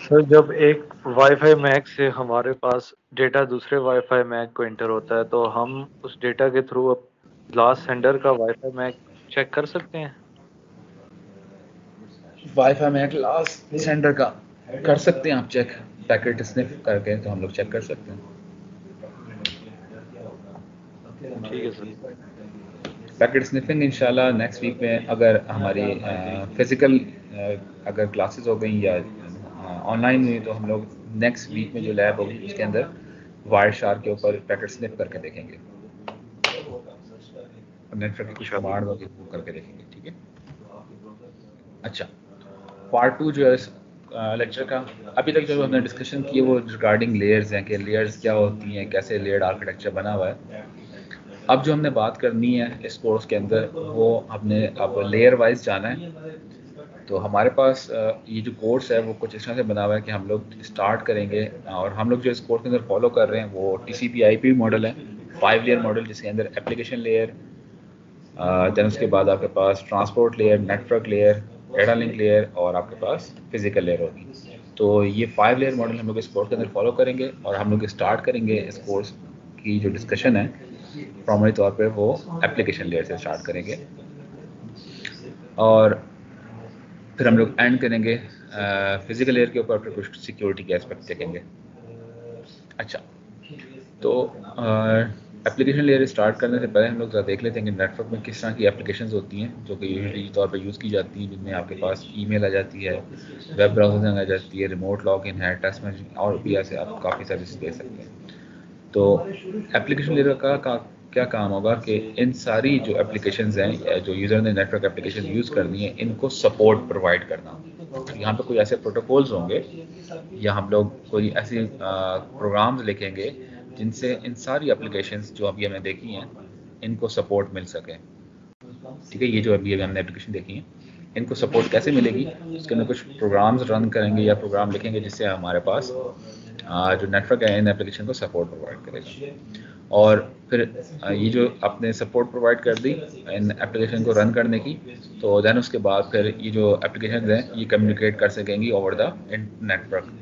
[SPEAKER 2] सर जब एक वाईफाई मैक से हमारे पास डेटा दूसरे वाईफाई मैक को इंटर होता है तो हम उस डेटा के थ्रू लास्ट सेंडर का वाईफाई मैक चेक कर सकते हैं?
[SPEAKER 1] वाईफाई मैक लास्ट सेंडर का कर सकते हैं आप चेक पैकेट स्निफ करके तो हम लोग चेक कर सकते हैं।
[SPEAKER 2] ठीक है सर
[SPEAKER 1] पैकेट स्निफिंग इंशाल्लाह नेक्स्ट वीक में अगर हमारी फ़िज़िकल अगर क्लासेस हो गई या ऑनलाइन हुई तो हम लोग नेक्स्ट वीक में जो लैब होगी उसके अंदर वायर शार के ऊपर पैकेट स्निप करके देखेंगे। नेटवर्क की कुछ कमांड होगी वो करके देखेंगे ठीक है? अच्छा पार्ट टू जो है लेक्चर का अभी तक जो हमने डिस्कशन की है वो रिगार्डिंग लेयर्स हैं कि लेयर्स क्या होती हैं कैसे लेयर्ड आर्किटेक्चर बना हुआ है। अब जो हमने बात करनी है इस कोर्स के अंदर, वो हमने अब लेयर वाइज जाना है। तो हमारे पास ये जो कोर्स है, वो कुछ इस तरह से बना हुआ है कि हम लोग स्टार्ट करेंगे और हम लोग जो इस कोर्स के अंदर फॉलो कर रहे हैं, वो T C P I P model है फाइव लेयर मॉडल जिसके अंदर एप्लीकेशन लेयर देन उसके बाद आपके पास transport layer network layer data link layer और आपके पास फ़िज़िकल लेयर होगी। तो ये फाइव लेयर मॉडल हम लोग इस कोर्स के अंदर फॉलो करेंगे और हम लोग स्टार्ट करेंगे इस कोर्स की जो डिस्कशन है प्राइमरी तौर पर वो एप्लीकेशन लेयर से स्टार्ट करेंगे। और फिर हम लोग एंड करेंगे फ़िज़िकल लेयर के ऊपर फिर कुछ सिक्योरिटी के एस्पेक्ट देखेंगे। अच्छा तो एप्लीकेशन लेयर स्टार्ट करने से पहले हम लोग देख लेते हैं कि नेटवर्क में किस तरह की एप्लीकेशन होती हैं, जो कि यूजली तौर पर यूज़ की जाती हैं, जिनमें आपके पास ईमेल आ जाती है वेब ब्राउजिंग आ जाती है रिमोट लॉग है टेस्ट मैनेज और भी ऐसे आप काफ़ी सर्विस दे सकते हैं। तो एप्लीकेशन लेयर का, का क्या काम होगा कि इन सारी जो एप्लीकेशन हैं जो यूज़र ने नेटवर्क एप्लीकेशन यूज़ करनी है इनको सपोर्ट प्रोवाइड करना। यहाँ पे कोई ऐसे प्रोटोकॉल्स होंगे या हम लोग कोई ऐसी प्रोग्राम्स लिखेंगे जिनसे इन सारी एप्लीकेशन जो अभी हमने देखी हैं इनको सपोर्ट मिल सके। ठीक है ये जो अभी हमने एप्लीकेशन देखी है इनको सपोर्ट कैसे मिलेगी? उसके अंदर कुछ प्रोग्राम्स रन करेंगे या प्रोग्राम लिखेंगे जिससे हमारे पास जो नेटवर्क है, इन एप्लीकेशन को सपोर्ट प्रोवाइड करेगा। और फिर ये जो आपने सपोर्ट प्रोवाइड कर दी इन एप्लीकेशन को रन करने की तो देन उसके बाद फिर ये जो एप्लीकेशन हैं, ये कम्युनिकेट कर सकेंगी ओवर द नेटवर्क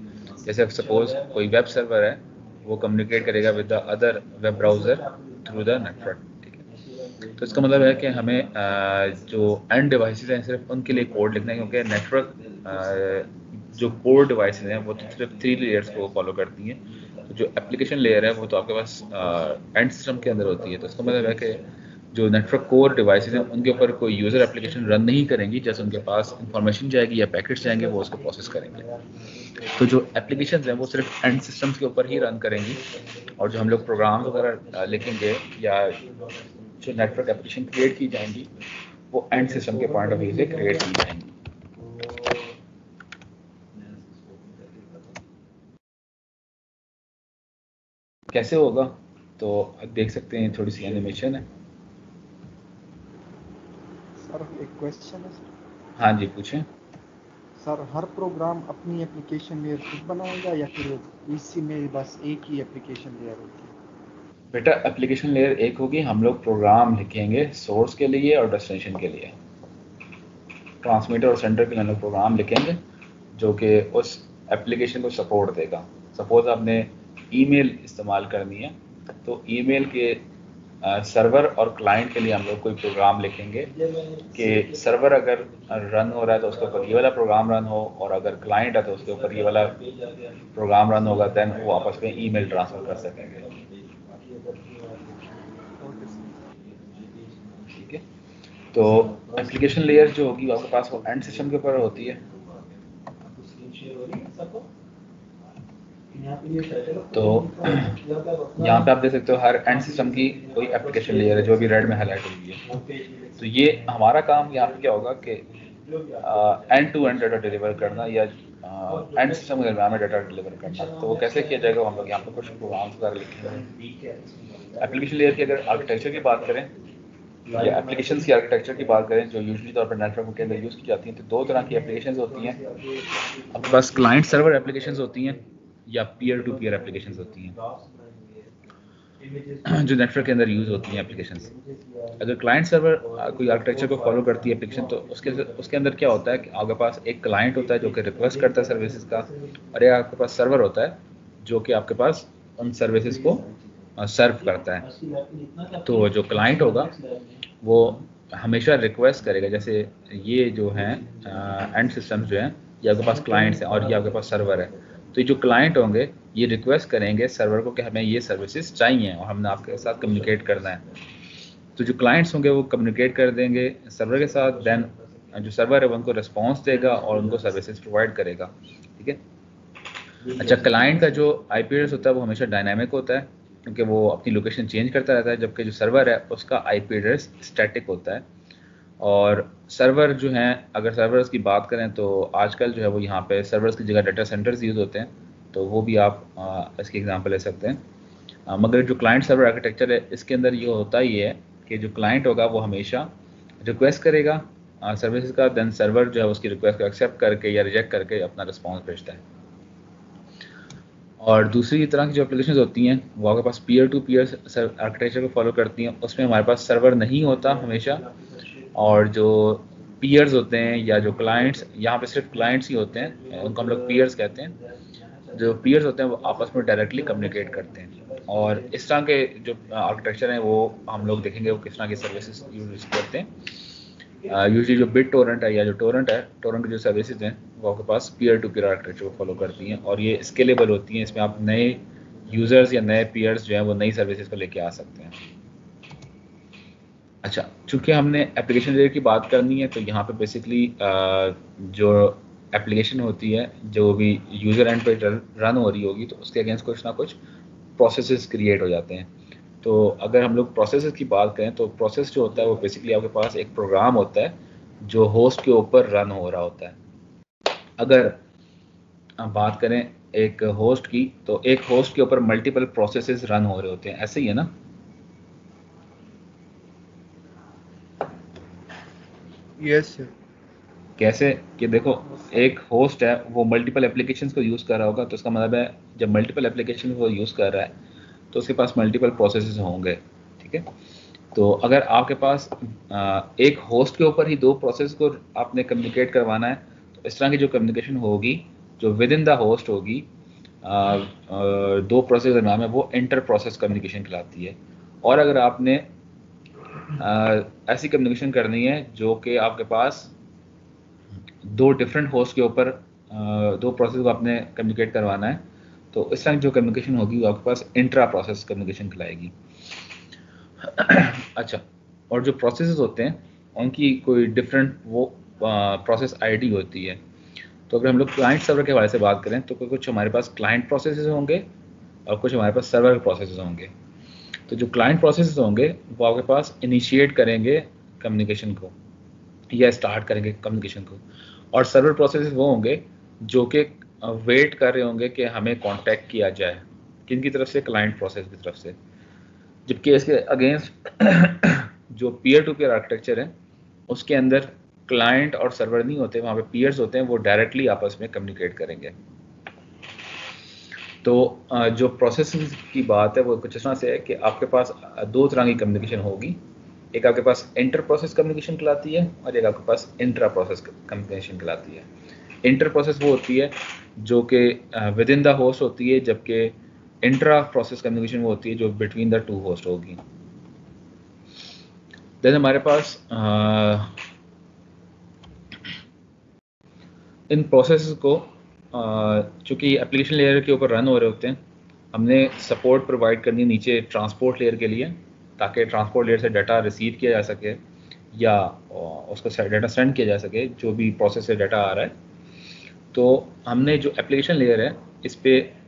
[SPEAKER 1] जैसे सपोज़ कोई वेब सर्वर है, वो कम्युनिकेट करेगा with the other web browser through the network ठीक है। तो इसका मतलब है कि हमें जो एंड डिवाइसेस हैं, सिर्फ़ उनके लिए कोड लिखना है, क्योंकि नेटवर्क जो कोर डिवाइसेस हैं, वो तो सिर्फ़ थ्री लेयर्स को फॉलो करती हैं। तो जो एप्लीकेशन लेयर है, वो तो आपके पास एंड सिस्टम के अंदर होती है। तो इसका मतलब है कि जो नेटवर्क कोर डिवाइसेस हैं, उनके ऊपर कोई यूज़र एप्लीकेशन रन नहीं करेंगी, जैसे उनके पास इंफॉर्मेशन जाएगी या पैकेट्स जाएँगे, वो उसको प्रोसेस करेंगे। तो जो एप्लीकेशन हैं, वो सिर्फ़ एंड सिस्टम्स के ऊपर ही रन करेंगी। और जो हम लोग प्रोग्राम वगैरह लिखेंगे या जो नेटवर्क एप्लीकेशन क्रिएट की जाएँगी, वो एंड सिस्टम के पॉइंट ऑफ़ व्यू से क्रिएट की जाएँगी। कैसे होगा? तो देख सकते हैं थोड़ी सी एनिमेशन है।
[SPEAKER 4] सर एक क्वेश्चन है
[SPEAKER 1] हाँ जी पूछें।
[SPEAKER 4] सर हर प्रोग्राम अपनी एप्लीकेशन लेयर खुद बनाएगा या फिर इसी में बस एक ही एप्लीकेशन लेयर होती है
[SPEAKER 1] बेटा एप्लीकेशन लेयर एक होगी हम लोग प्रोग्राम लिखेंगे सोर्स के लिए और डेस्टिनेशन के लिए। ट्रांसमीटर और सेंटर के लिए हम लोग प्रोग्राम लिखेंगे जो कि उस एप्लीकेशन को सपोर्ट देगा। सपोज़ आपने ईमेल इस्तेमाल करनी है। तो ईमेल के सर्वर और क्लाइंट के लिए हम लोग कोई प्रोग्राम लिखेंगे कि सर्वर अगर रन हो रहा है तो उसके ऊपर ये वाला प्रोग्राम रन हो और अगर क्लाइंट है तो उसके ऊपर ये वाला प्रोग्राम रन होगा देन वो आपस में ईमेल ट्रांसफ़र कर सकेंगे। ठीक है? तो एप्लीकेशन लेयर जो होगी आपके पास वो एंड सिस्टम के ऊपर होती है। तो यहाँ पे आप देख सकते हो हर एंड सिस्टम की कोई एप्लीकेशन लेयर है, जो भी रेड में हाईलाइट हुई है। तो ये हमारा काम यहाँ पे क्या होगा कि end to end data deliver करना या एंड सिस्टम के दरमियान डाटा डिलीवर करना। तो वो कैसे किया जाएगा हम लोग यहाँ पे कुछ प्रोग्राम्स वगैरह लिखेंगे। एप्लीकेशन लेयर की अगर आर्किटेक्चर की बात करें, या एप्लीकेशन की आर्किटेक्चर की बात करें, जो यूजली तौर पर नेटवर्क के अंदर यूज़ की जाती हैं तो दो तरह की एप्लीकेशन होती हैं। आपके पास क्लाइंट सर्वर एप्लीकेशन होती हैं। या पीयर टू पीयर एप्लीकेशंस होती हैं। जो नेटवर्क के अंदर यूज़ होती हैं एप्लीकेशंस अगर क्लाइंट सर्वर कोई आर्किटेक्चर को फॉलो करती है एप्लीकेशन तो उसके उसके अंदर क्या होता है कि आपके पास एक क्लाइंट होता है जो कि रिक्वेस्ट करता है सर्विसेज़ का, और एक आपके पास सर्वर होता है जो कि आपके पास उन सर्विसेज़ को सर्व करता है। तो जो क्लाइंट होगा, वो हमेशा रिक्वेस्ट करेगा। जैसे ये जो हैं एंड सिस्टम्स जो हैं, ये आपके पास क्लाइंट्स हैं और ये आपके पास सर्वर है। तो जो क्लाइंट होंगे, ये रिक्वेस्ट करेंगे सर्वर को कि हमें ये सर्विसेज़ चाहिए और हमने आपके साथ कम्युनिकेट करना है। तो जो क्लाइंट्स होंगे, वो कम्युनिकेट कर देंगे सर्वर के साथ देन जो सर्वर है उनको रिस्पॉन्स देगा और उनको सर्विसेज़ प्रोवाइड करेगा। ठीक है? अच्छा क्लाइंट का जो आई पी एड्रेस होता है, वो हमेशा डायनामिक होता है, क्योंकि वो अपनी लोकेशन चेंज करता रहता है, जबकि जो सर्वर है, उसका आई पी एड्रेस स्टैटिक होता है। और सर्वर जो हैं, अगर सर्वर्स की बात करें तो आजकल जो है वो यहाँ पे सर्वर्स की जगह डाटा सेंटर्स यूज़ होते हैं तो वो भी आप इसकी एग्जांपल ले सकते हैं। मगर जो क्लाइंट सर्वर आर्किटेक्चर है, इसके अंदर ये होता ही है कि जो क्लाइंट होगा वो हमेशा रिक्वेस्ट करेगा सर्विस का देन सर्वर जो है उसकी रिक्वेस्ट को एक्सेप्ट करके या रिजेक्ट करके अपना रिस्पॉन्स भेजता है। और दूसरी तरह की जो एप्लीकेशन होती हैं, वो आपके पास पीयर टू पीयर आर्किटेक्चर को फॉलो करती हैं, उसमें हमारे पास सर्वर नहीं होता हमेशा। और जो पीयर्स होते हैं या जो क्लाइंट्स यहाँ पे सिर्फ़ क्लाइंट्स ही होते हैं, उनको हम लोग पीयर्स कहते हैं। जो पीयर्स होते हैं, वो आपस में डायरेक्टली कम्युनिकेट करते हैं। और इस तरह के जो आर्किटेक्चर हैं, वो हम लोग देखेंगे वो किस तरह की सर्विसेज़ यूज़ करते हैं। यूजली जो बिट टोरेंट है या जो टोरेंट है टोरेंट की जो सर्विसेज़ हैं, वो आपके पास पीयर टू पीयर आर्किटेक्चर को फॉलो करती हैं और ये स्केलेबल होती हैं। इसमें आप नए यूज़र्स या नए पीयर्स जो हैं, वो नई सर्विसेज़ को लेके आ सकते हैं। अच्छा चूँकि हमने एप्लीकेशन लेयर की बात करनी है तो यहाँ पे बेसिकली जो एप्लीकेशन होती है, जो भी यूज़र एंड पे रन हो रही होगी तो उसके अगेंस्ट कुछ ना कुछ प्रोसेसेस क्रिएट हो जाते हैं। तो अगर हम लोग प्रोसेस की बात करें तो प्रोसेस जो होता है, वो बेसिकली आपके पास एक प्रोग्राम होता है, जो होस्ट के ऊपर रन हो रहा होता है। अगर हम बात करें एक होस्ट की तो एक होस्ट के ऊपर मल्टीपल प्रोसेसेस रन हो रहे होते हैं, ऐसे ही है ना?
[SPEAKER 3] यस सर
[SPEAKER 1] कैसे? कि देखो, एक होस्ट है, वो मल्टीपल एप्लीकेशन को यूज़ कर रहा होगा तो उसका मतलब है, जब मल्टीपल एप्लीकेशन को यूज़ कर रहा है तो उसके पास मल्टीपल प्रोसेस होंगे, ठीक है? तो अगर आपके पास एक होस्ट के ऊपर ही दो प्रोसेस को आपने कम्युनिकेट करवाना है तो इस तरह की जो कम्युनिकेशन होगी, जो विद इन द होस्ट होगी दो प्रोसेस नाम है, वो इंटर प्रोसेस कम्युनिकेशन कहलाती है। और अगर आपने ऐसी कम्युनिकेशन करनी है जो कि आपके पास दो डिफरेंट होस्ट के ऊपर दो प्रोसेस को आपने कम्युनिकेट करवाना है। तो इस तरह जो कम्युनिकेशन होगी, वो आपके पास इंट्रा प्रोसेस कम्युनिकेशन कहलाएगी। अच्छा और जो प्रोसेस होते हैं, उनकी कोई डिफरेंट वो प्रोसेस आईडी होती है। तो अगर हम लोग क्लाइंट सर्वर के हवाले से बात करें तो कुछ हमारे पास क्लाइंट प्रोसेस होंगे और कुछ हमारे पास सर्वर प्रोसेस होंगे। तो जो क्लाइंट प्रोसेस होंगे, वो आपके पास इनिशिएट करेंगे कम्युनिकेशन को, या स्टार्ट करेंगे कम्युनिकेशन को। और सर्वर प्रोसेस वो होंगे, जो कि वेट कर रहे होंगे कि हमें कांटेक्ट किया जाए किन की तरफ़ से? क्लाइंट प्रोसेस की तरफ़ से। जबकि इसके अगेंस्ट जो पीयर टू पीयर आर्किटेक्चर है, उसके अंदर क्लाइंट और सर्वर नहीं होते, वहाँ पे पीयर्स होते हैं, वो डायरेक्टली आपस में कम्युनिकेट करेंगे। तो जो प्रोसेस की बात है, वो कुछ इस तरह से है कि आपके पास दो तरह की कम्युनिकेशन होगी। एक आपके पास इंटर प्रोसेस कम्युनिकेशन कहलाती है और एक आपके पास इंट्रा प्रोसेस कम्युनिकेशन कहलाती है। इंटर प्रोसेस वो होती है जो कि विद इन द होस्ट होती है, जबकि इंट्रा प्रोसेस कम्युनिकेशन वो होती है जो बिटवीन द टू होस्ट होगी। देन हमारे पास इन प्रोसेस को चूँकि एप्लीकेशन लेयर के ऊपर रन हो रहे होते हैं, हमने सपोर्ट प्रोवाइड करनी नीचे ट्रांसपोर्ट लेयर के लिए, ताकि ट्रांसपोर्ट लेयर से डाटा रिसीव किया जा सके, या उसको डाटा सेंड किया जा सके, जो भी प्रोसेस से डाटा आ रहा है। तो हमने जो एप्लीकेशन लेयर है, इस पर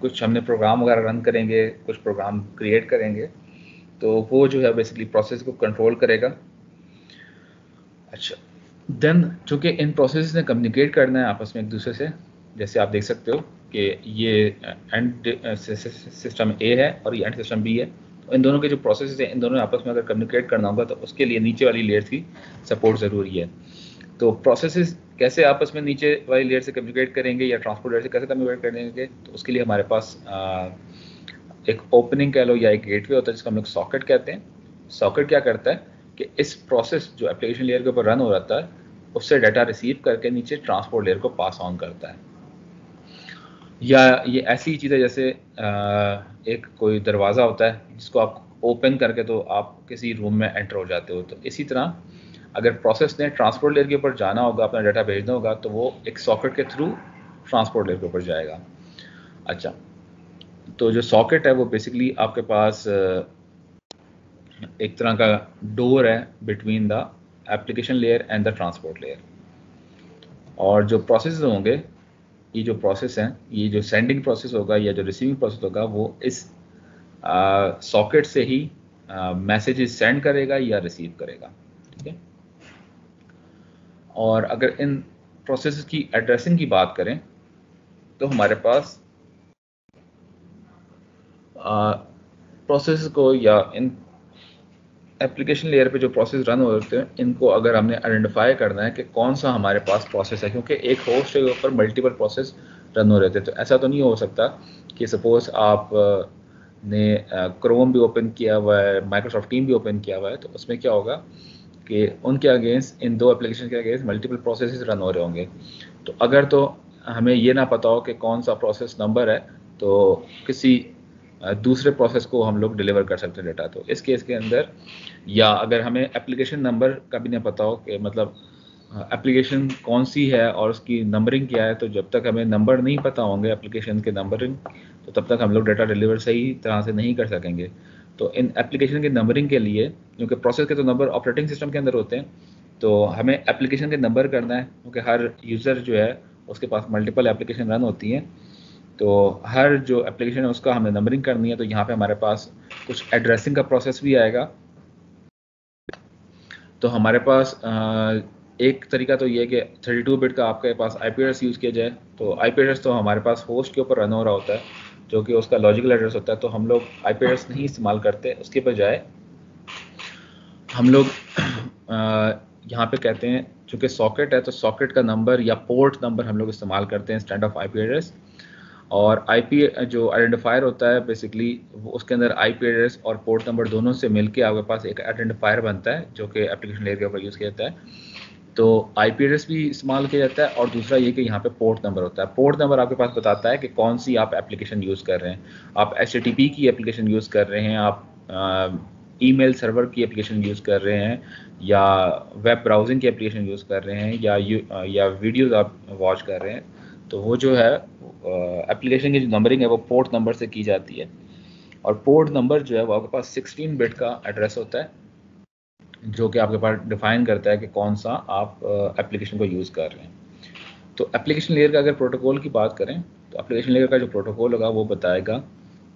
[SPEAKER 1] कुछ हमने प्रोग्राम वगैरह रन करेंगे, कुछ प्रोग्राम क्रिएट करेंगे तो वो जो है बेसिकली प्रोसेस को कंट्रोल करेगा। अच्छा देन चूँकि इन प्रोसेस ने कम्युनिकेट करना है आपस में एक दूसरे से जैसे आप देख सकते हो कि ये एंड सिस्टम ए है और ये एंड सिस्टम बी है। तो इन दोनों के जो प्रोसेस हैं इन दोनों आपस में अगर कम्युनिकेट करना होगा तो उसके लिए नीचे वाली लेयर की सपोर्ट ज़रूरी है। तो प्रोसेस कैसे आपस में नीचे वाली लेयर से कम्युनिकेट करेंगे या ट्रांसपोर्ट लेयर से कैसे कम्युनिकेट करेंगे तो उसके लिए हमारे पास आ, एक ओपनिंग कह लो या एक गेटवे होता है जिसको हम लोग सॉकेट कहते हैं। सॉकेट क्या करता है? कि इस प्रोसेस जो एप्लीकेशन लेयर के ऊपर रन हो रहा है उससे डाटा रिसीव करके नीचे ट्रांसपोर्ट लेयर को पास ऑन करता है। या ये ऐसी चीज़ है जैसे एक कोई दरवाज़ा होता है, जिसको आप ओपन करके तो आप किसी रूम में एंटर हो जाते हो। तो इसी तरह, अगर प्रोसेस ने ट्रांसपोर्ट लेयर के ऊपर जाना होगा, अपना डाटा भेजना होगा तो वो एक सॉकेट के थ्रू ट्रांसपोर्ट लेयर के ऊपर जाएगा। अच्छा तो जो सॉकेट है वो बेसिकली आपके पास एक तरह का डोर है between the application layer and the transport layer और जो प्रोसेस होंगे, ये जो प्रोसेस है, ये जो सेंडिंग प्रोसेस होगा, या जो रिसीविंग प्रोसेस होगा, वो इस सॉकेट से ही मैसेजेस सेंड करेगा या रिसीव करेगा, ठीक है? और अगर इन प्रोसेस की एड्रेसिंग की बात करें तो हमारे पास प्रोसेस को या इन एप्लीकेशन लेयर पे जो प्रोसेस रन हो रहे हैं, इनको अगर हमने आइडेंटिफाई करना है कि कौन सा हमारे पास प्रोसेस है, क्योंकि एक होस्ट के ऊपर मल्टीपल प्रोसेस रन हो रहे थे तो ऐसा तो नहीं हो सकता कि सपोज़ आप ने क्रोम भी ओपन किया हुआ है माइक्रोसॉफ्ट टीम भी ओपन किया हुआ है तो उसमें क्या होगा कि उनके अगेंस्ट इन दो एप्लीकेशन के अगेंस्ट मल्टीपल प्रोसेस रन हो रहे होंगे। तो अगर तो हमें ये ना पता हो कि कौन सा प्रोसेस नंबर है तो किसी दूसरे प्रोसेस को हम लोग डिलीवर कर सकते हैं डेटा तो। इस केस के अंदर, या अगर हमें एप्लीकेशन नंबर का भी नहीं पता हो कि मतलब एप्लीकेशन कौन सी है और उसकी नंबरिंग क्या है तो जब तक हमें नंबर नहीं पता होंगे एप्लीकेशन के नंबरिंग तो तब तक हम लोग डेटा डिलीवर सही तरह से नहीं कर सकेंगे। तो इन एप्लीकेशन के नंबरिंग के लिए, क्योंकि प्रोसेस के तो नंबर ऑपरेटिंग सिस्टम के अंदर होते हैं तो हमें एप्लीकेशन के नंबर करना है, क्योंकि हर यूज़र जो है, उसके पास मल्टीपल एप्लीकेशन रन होती हैं। तो हर जो एप्लीकेशन है, उसका हमें नंबरिंग करनी है तो यहाँ पे हमारे पास कुछ एड्रेसिंग का प्रोसेस भी आएगा। तो हमारे पास एक तरीका तो ये कि 32 बिट का आपके पास आई यूज़ किया जाए तो आई तो हमारे पास होस्ट के ऊपर रन हो रहा होता है, जो कि उसका लॉजिकल एड्रेस होता है तो हम लोग आई नहीं इस्तेमाल करते, उसके बजाय हम लोग यहाँ पे कहते हैं, चूँकि सॉकेट है तो सॉकेट का नंबर या पोर्ट नंबर हम लोग इस्तेमाल करते हैं स्टैंड ऑफ़ आई और आईपी जो आइडेंटिफायर होता है बेसिकली उसके अंदर आईपी एड्रेस और पोर्ट नंबर दोनों से मिलके आपके पास एक आइडेंटिफायर बनता है, जो कि एप्लीकेशन लेयर के ऊपर यूज़ किया जाता है। तो आईपी एड्रेस भी इस्तेमाल किया जाता है, और दूसरा ये कि यहाँ पे पोर्ट नंबर होता है। पोर्ट नंबर आपके पास बताता है कि कौन सी आप एप्लीकेशन यूज़ कर रहे हैं। आप एच की एप्लीकेशन यूज़ कर रहे हैं, आप ईमेल सर्वर की एप्लीकेशन यूज़ कर रहे हैं, या वेब ब्राउजिंग की एप्लीकेशन यूज़ कर रहे हैं, या या वीडियोज़ आप वॉच कर रहे हैं। तो वो जो है एप्लीकेशन की जो नंबरिंग है, वो पोर्ट नंबर से की जाती है। और पोर्ट नंबर जो है, वो आपके पास 16 बिट का एड्रेस होता है, जो कि आपके पास डिफाइन करता है कि कौन सा आप एप्लीकेशन को यूज़ कर रहे हैं। तो एप्लीकेशन लेयर का अगर प्रोटोकॉल की बात करें तो एप्लीकेशन लेयर का जो प्रोटोकॉल होगा, वो बताएगा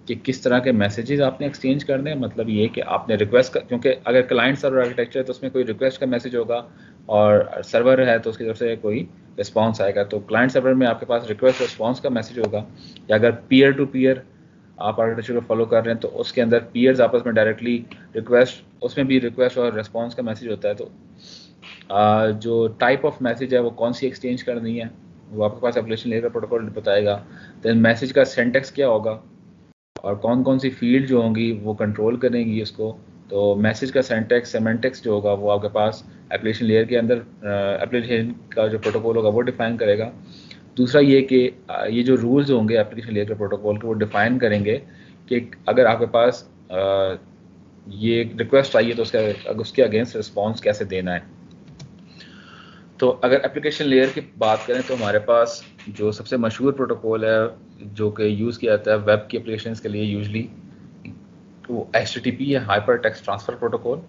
[SPEAKER 1] कि किस तरह के मैसेजेस आपने एक्सचेंज करने हैं। मतलब ये कि आपने रिक्वेस्ट कर क्योंकि अगर क्लाइंट सर्वर आर्किटेक्चर है तो उसमें कोई रिक्वेस्ट का मैसेज होगा, और सर्वर है तो उसकी तरफ़ से कोई रिस्पॉन्स आएगा तो क्लाइंट सर्वर में आपके पास रिक्वेस्ट रिस्पॉन्स का मैसेज होगा या अगर पीयर टू पीयर आप आर्किटेक्चर को फॉलो कर रहे हैं तो उसके अंदर पीयर्स आपस में डायरेक्टली रिक्वेस्ट उसमें भी रिक्वेस्ट और रिस्पॉन्स का मैसेज होता है तो आ, जो टाइप ऑफ़ मैसेज है वो कौन सी एक्सचेंज करनी है वो आपके पास एप्लीकेशन लेकर प्रोटोकॉल बताएगा देन मैसेज का सेंटेक्स क्या होगा और कौन कौन सी फ़ील्ड जो होंगी वो कंट्रोल करेंगी इसको तो मैसेज का सेंटेक्स सेमेंटेक्स जो होगा, वो आपके पास एप्लीकेशन लेयर के अंदर एप्लीकेशन का जो प्रोटोकॉल होगा, वो डिफाइन करेगा। दूसरा ये कि ये जो रूल्स होंगे एप्लीकेशन लेयर के प्रोटोकॉल के, वो डिफाइन करेंगे कि अगर आपके पास ये रिक्वेस्ट आई है तो उसका उसके अगेंस्ट रिस्पॉन्स कैसे देना है। तो अगर एप्लीकेशन लेयर की बात करें तो हमारे पास जो सबसे मशहूर प्रोटोकॉल है, जो कि यूज़ किया जाता है वेब की एप्लीकेशन के लिए यूजली वो एच है हाइपर टेक्स्ट ट्रांसफ़र प्रोटोकॉल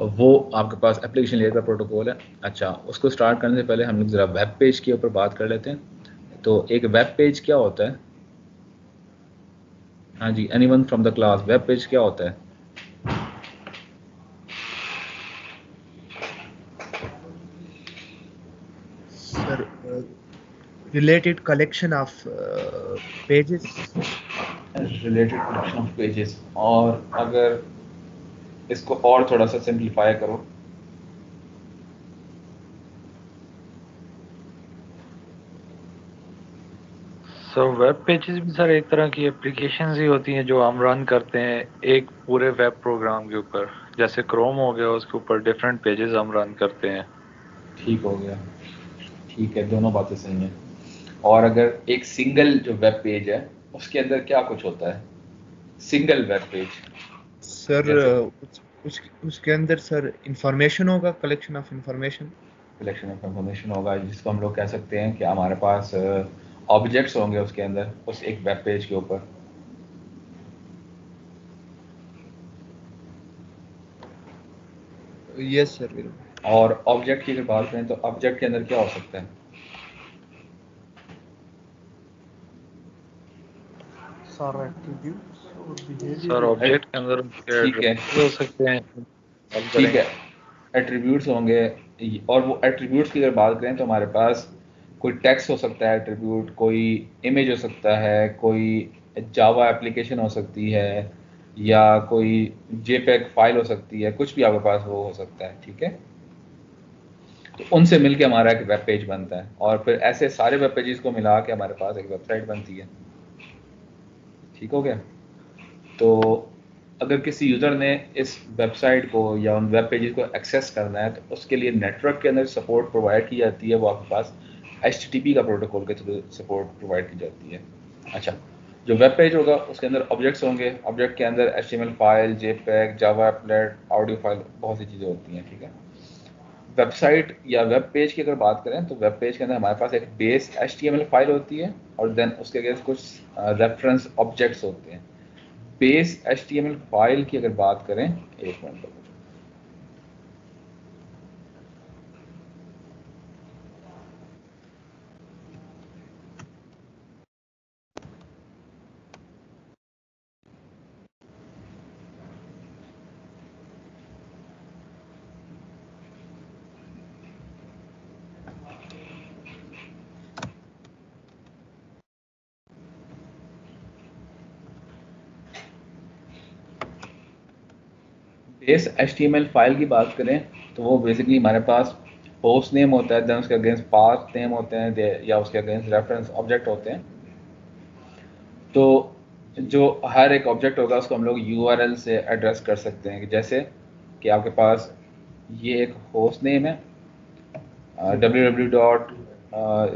[SPEAKER 1] वो आपके पास एप्लीकेशन लेयर का प्रोटोकॉल है। अच्छा उसको स्टार्ट करने से पहले हम लोग ज़रा वेब पेज के ऊपर बात कर लेते हैं। तो एक वेब पेज क्या होता है? हाँ जी any one from the class web page क्या होता है?
[SPEAKER 3] Related collection of pages
[SPEAKER 1] related collection of pages और अगर इसको और थोड़ा सा सिंप्लीफाई करो।
[SPEAKER 2] सो वेब पेजेस भी सर एक तरह की एप्लीकेशन ही होती हैं जो हम रन करते हैं एक पूरे वेब प्रोग्राम के ऊपर। जैसे क्रोम हो गया उसके ऊपर डिफरेंट पेजेस हम रन करते हैं।
[SPEAKER 1] ठीक हो गया। ठीक है दोनों बातें सही हैं। और अगर एक सिंगल जो वेब पेज है उसके अंदर क्या कुछ होता है? सिंगल वेब पेज
[SPEAKER 3] सर उस, उसके अंदर सर इंफॉर्मेशन होगा collection of information
[SPEAKER 1] collection of information होगा जिसको हम लोग कह सकते हैं कि हमारे पास ऑब्जेक्ट्स होंगे उसके अंदर उस एक वेब पेज के ऊपर।
[SPEAKER 3] यस सर
[SPEAKER 1] और ऑब्जेक्ट की अगर बात करें तो ऑब्जेक्ट के अंदर क्या हो सकता है?
[SPEAKER 2] सारा एट्रीब्यूट्स सर ऑब्जेक्ट के अंदर ठीक है। हो सकते हैं।
[SPEAKER 1] ठीक है। एट्रीब्यूट्स होंगे। और वो एट्रीब्यूट्स की अगर बात करें तो हमारे पास कोई टेक्स्ट हो सकता है एट्रीब्यूट कोई इमेज हो सकता है कोई जावा एप्लीकेशन हो सकती है या कोई जेपैक फ़ाइल हो सकती है कुछ भी आपके पास वो हो सकता है ठीक है? तो उनसे मिलके हमारा एक वेब पेज बनता है। और फिर ऐसे सारे वेब पेजेस को मिला के हमारे पास एक वेबसाइट बनती है। ठीक हो गया? तो अगर किसी यूज़र ने इस वेबसाइट को या उन वेब पेजेस को एक्सेस करना है तो उसके लिए नेटवर्क के अंदर सपोर्ट प्रोवाइड की जाती है, वो आपके पास एच का प्रोटोकॉल के थ्रू सपोर्ट प्रोवाइड की जाती है। अच्छा जो वेब पेज होगा, उसके अंदर ऑब्जेक्ट्स होंगे। ऑब्जेक्ट के अंदर H file JPEG Java applet audio file बहुत सी चीज़ें होती हैं, ठीक है? वेबसाइट या वेब पेज की अगर बात करें तो वेब पेज के अंदर हमारे पास एक बेस एचटीएमएल फ़ाइल होती है और देन उसके अगेंस्ट कुछ रेफरेंस ऑब्जेक्ट्स होते हैं। बेस एचटीएमएल फ़ाइल की अगर बात करें, एक मिनट इस एच फ़ाइल की बात करें तो वो बेसिकली हमारे पास होस्ट नेम होता है देन उसके अगेंस्ट पाथ नेम होते हैं या उसके अगेंस्ट रेफरेंस ऑब्जेक्ट होते हैं। तो जो हर एक ऑब्जेक्ट होगा, उसको हम लोग यूआरएल से एड्रेस कर सकते हैं। जैसे कि आपके पास ये एक होस्ट नेम है W W dot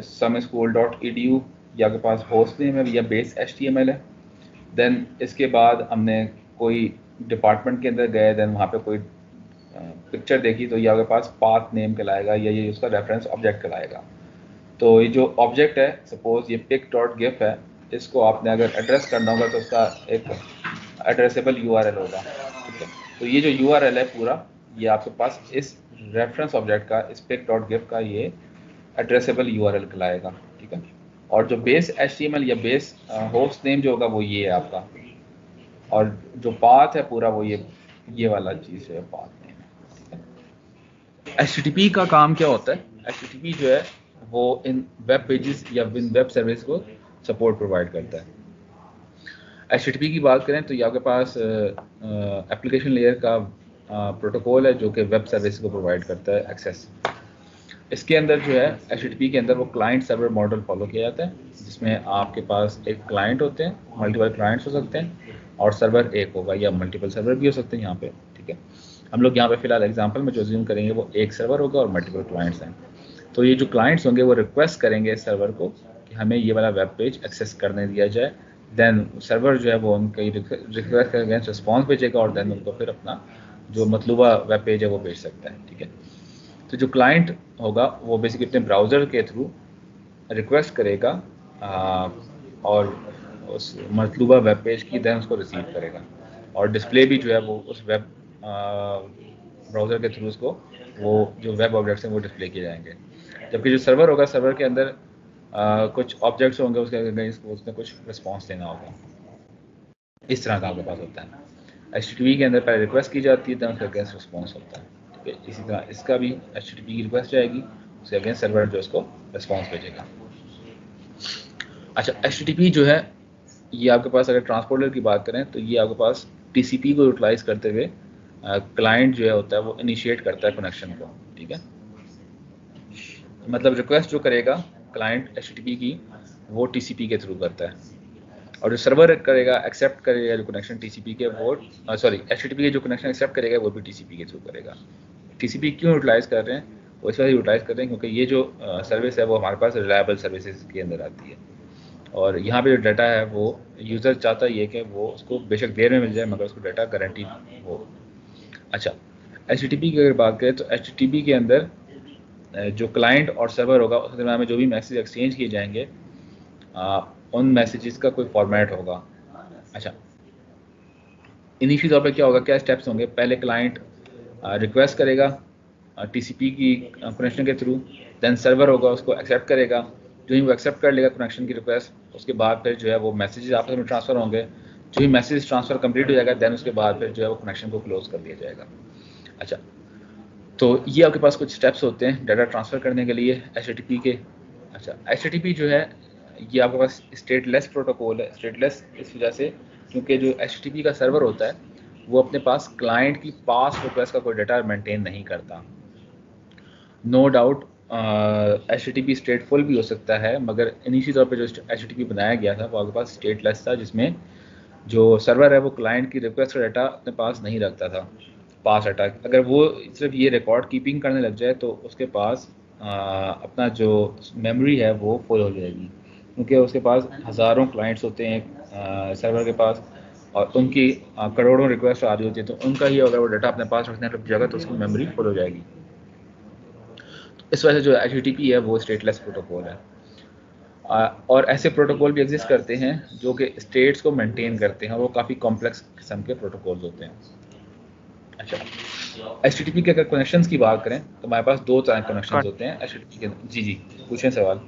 [SPEAKER 1] some school dot E D U या आपके पास होस्ट नेम है, या base H T M L है। देन इसके बाद हमने कोई डिपार्टमेंट के अंदर गए देन वहाँ पे कोई पिक्चर देखी तो ये आपके पास पाथ नेम कहलाएगा या ये उसका रेफरेंस ऑब्जेक्ट कहलाएगा। तो ये जो ऑब्जेक्ट है सपोज़ ये पिक डॉट गिफ है, इसको आपने अगर एड्रेस करना होगा तो उसका एक एड्रेसेबल यूआरएल होगा, ठीक है? तो ये जो यूआरएल है पूरा, ये आपके पास इस रेफरेंस ऑब्जेक्ट का, इस पिक डॉट गिफ का ये एड्रेसेबल यूआरएल कहलाएगा, ठीक है? और जो बेस एच या बेस होस्ट नेम जो होगा वो ये है आपका। और जो पाथ है पूरा वो ये ये वाला चीज़ है पाथ है। एच का काम क्या होता है? एच जो है, वो इन वेब पेजेस या इन वेब सर्विस को सपोर्ट प्रोवाइड करता है। एच की बात करें तो ये आपके पास एप्लीकेशन लेयर का प्रोटोकॉल है जो कि वेब सर्विस को प्रोवाइड करता है एक्सेस इसके अंदर जो है एच के अंदर वो क्लाइंट सर्वर मॉडल फॉलो किया जाता है, जिसमें आपके पास एक क्लाइंट होते हैं मल्टीपल क्लाइंट्स हो सकते हैं और सर्वर एक होगा या मल्टीपल सर्वर भी हो सकते हैं यहाँ पे ठीक है? हम लोग यहाँ पे फ़िलहाल एग्जांपल में जो ज्यूम करेंगे वो एक सर्वर होगा और मल्टीपल क्लाइंट्स हैं। तो ये जो क्लाइंट्स होंगे वो रिक्वेस्ट करेंगे सर्वर को कि हमें ये वाला वेब पेज एक्सेस करने दिया जाए। देन सर्वर जो है वो उनकी रिक्वेस्ट के अगेंस्ट रिस्पॉन्स भेजेगा और देन उनको फिर अपना जो मतलूबा वेब पेज है वो भेज सकता है ठीक है? तो जो क्लाइंट होगा वो बेसिकली अपने ब्राउज़र के थ्रू रिक्वेस्ट करेगा आ, और उस मतलूबा वेब पेज की देन उसको रिसीव करेगा। और डिस्प्ले भी जो है वो उस वेब ब्राउज़र के थ्रू उसको वो जो वेब ऑब्जेक्ट्स हैं वो डिस्प्ले किए जाएँगे। जबकि जो सर्वर होगा सर्वर के अंदर आ, कुछ ऑब्जेक्ट्स होंगे उसके अगेंस्ट उसने कुछ रिस्पॉन्स देना होगा। इस तरह का आपके पास होता है। एच के अंदर पहले रिक्वेस्ट की जाती है देन उसका अगेंस्ट रिस्पॉन्स होता है। ठीक है इसी तरह इसका भी एच की रिक्वेस्ट जाएगी उसके अगेंस्ट सर्वर जो उसको रिस्पॉन्स भेजेगा। अच्छा एच जो है ये आपके पास अगर ट्रांसपोर्टर की बात करें तो ये आपके पास टीसीपी को यूटिलाइज करते हुए क्लाइंट जो है होता है, वो इनिशिएट करता है कनेक्शन को, ठीक है? मतलब रिक्वेस्ट जो करेगा क्लाइंट एच की, वो टीसीपी के थ्रू करता है। और जो सर्वर करेगा एक्सेप्ट करेगा जो कनेक्शन टीसीपी के, वो सॉरी एच के जो कनेक्शन एक्सेप्ट करेगा, वो भी टीसीपी के थ्रू करेगा। टीसीपी क्यों यूटिलाइज कर रहे हैं? वो इस वजह यूटिलाइज कर रहे हैं क्योंकि ये जो सर्विस है, वो हमारे पास रिलायबल सर्विसेज़ के अंदर आती है। और यहाँ पे जो डाटा है वो यूज़र चाहता है कि वो उसको बेशक देर में मिल जाए मगर उसको डाटा गारंटी हो। अच्छा एच की अगर बात करें तो एच के अंदर जो क्लाइंट और सर्वर होगा उसके दरम्यान में जो भी मैसेज एक्सचेंज किए जाएँगे आ, उन मैसेजेस का कोई फॉर्मेट होगा। अच्छा इनिशियल तौर पर क्या होगा क्या स्टेप्स होंगे? पहले क्लाइंट रिक्वेस्ट करेगा टीसीपी की कनेक्शन के थ्रू देन सर्वर होगा उसको एक्सेप्ट करेगा जो ही वो एक्सेप्ट कर लेगा कनेक्शन की रिक्वेस्ट उसके बाद फिर जो है वो मैसेजेस आपस में ट्रांसफ़र होंगे। जो ही मैसेज ट्रांसफ़र कंप्लीट हो जाएगा देन उसके बाद फिर जो है वो कनेक्शन को क्लोज कर दिया जाएगा। अच्छा तो ये आपके पास कुछ स्टेप्स होते हैं डाटा ट्रांसफ़र करने के लिए एच के। अच्छा एच जो है, ये आपके पास स्टेटलेस प्रोटोकॉल है। स्टेटलेस इस वजह से क्योंकि जो एच का सर्वर होता है, वो अपने पास क्लाइंट की पास रिक्वेस्ट का कोई डाटा मेंटेन नहीं करता। No no doubt H T stateful भी हो सकता है मगर इनिशियल तौर पे जो एच टी बनाया गया था वो आपके पास स्टेटलेस था जिसमें जो सर्वर है वो क्लाइंट की रिक्वेस्ट का डाटा अपने पास नहीं रखता था। पास डाटा अगर वो सिर्फ़ ये रिकॉर्ड कीपिंग करने लग जाए तो उसके पास आ, अपना जो मेमोरी है वो फुल हो जाएगी। क्योंकि उसके पास हज़ारों क्लाइंट्स होते हैं आ, सर्वर के पास और उनकी करोड़ों रिक्वेस्ट आ रही होती है तो उनका ही अगर वो डाटा अपने पास रखने लग जाएगा तो उसकी मेमोरी फुल हो जाएगी। इस वजह से जो एच है वो स्टेटलेस प्रोटोकॉल है। और ऐसे प्रोटोकॉल भी एग्जिस्ट करते हैं जो कि स्टेट्स को मेंटेन करते हैं वो काफ़ी कॉम्प्लेक्स किस्म के प्रोटोकॉल्स होते हैं। अच्छा। एच के अगर कनेक्शन की बात करें तो हमारे पास दो तरह के कनेक्शन होते हैं। HTTP के जी जी पूछें सवाल।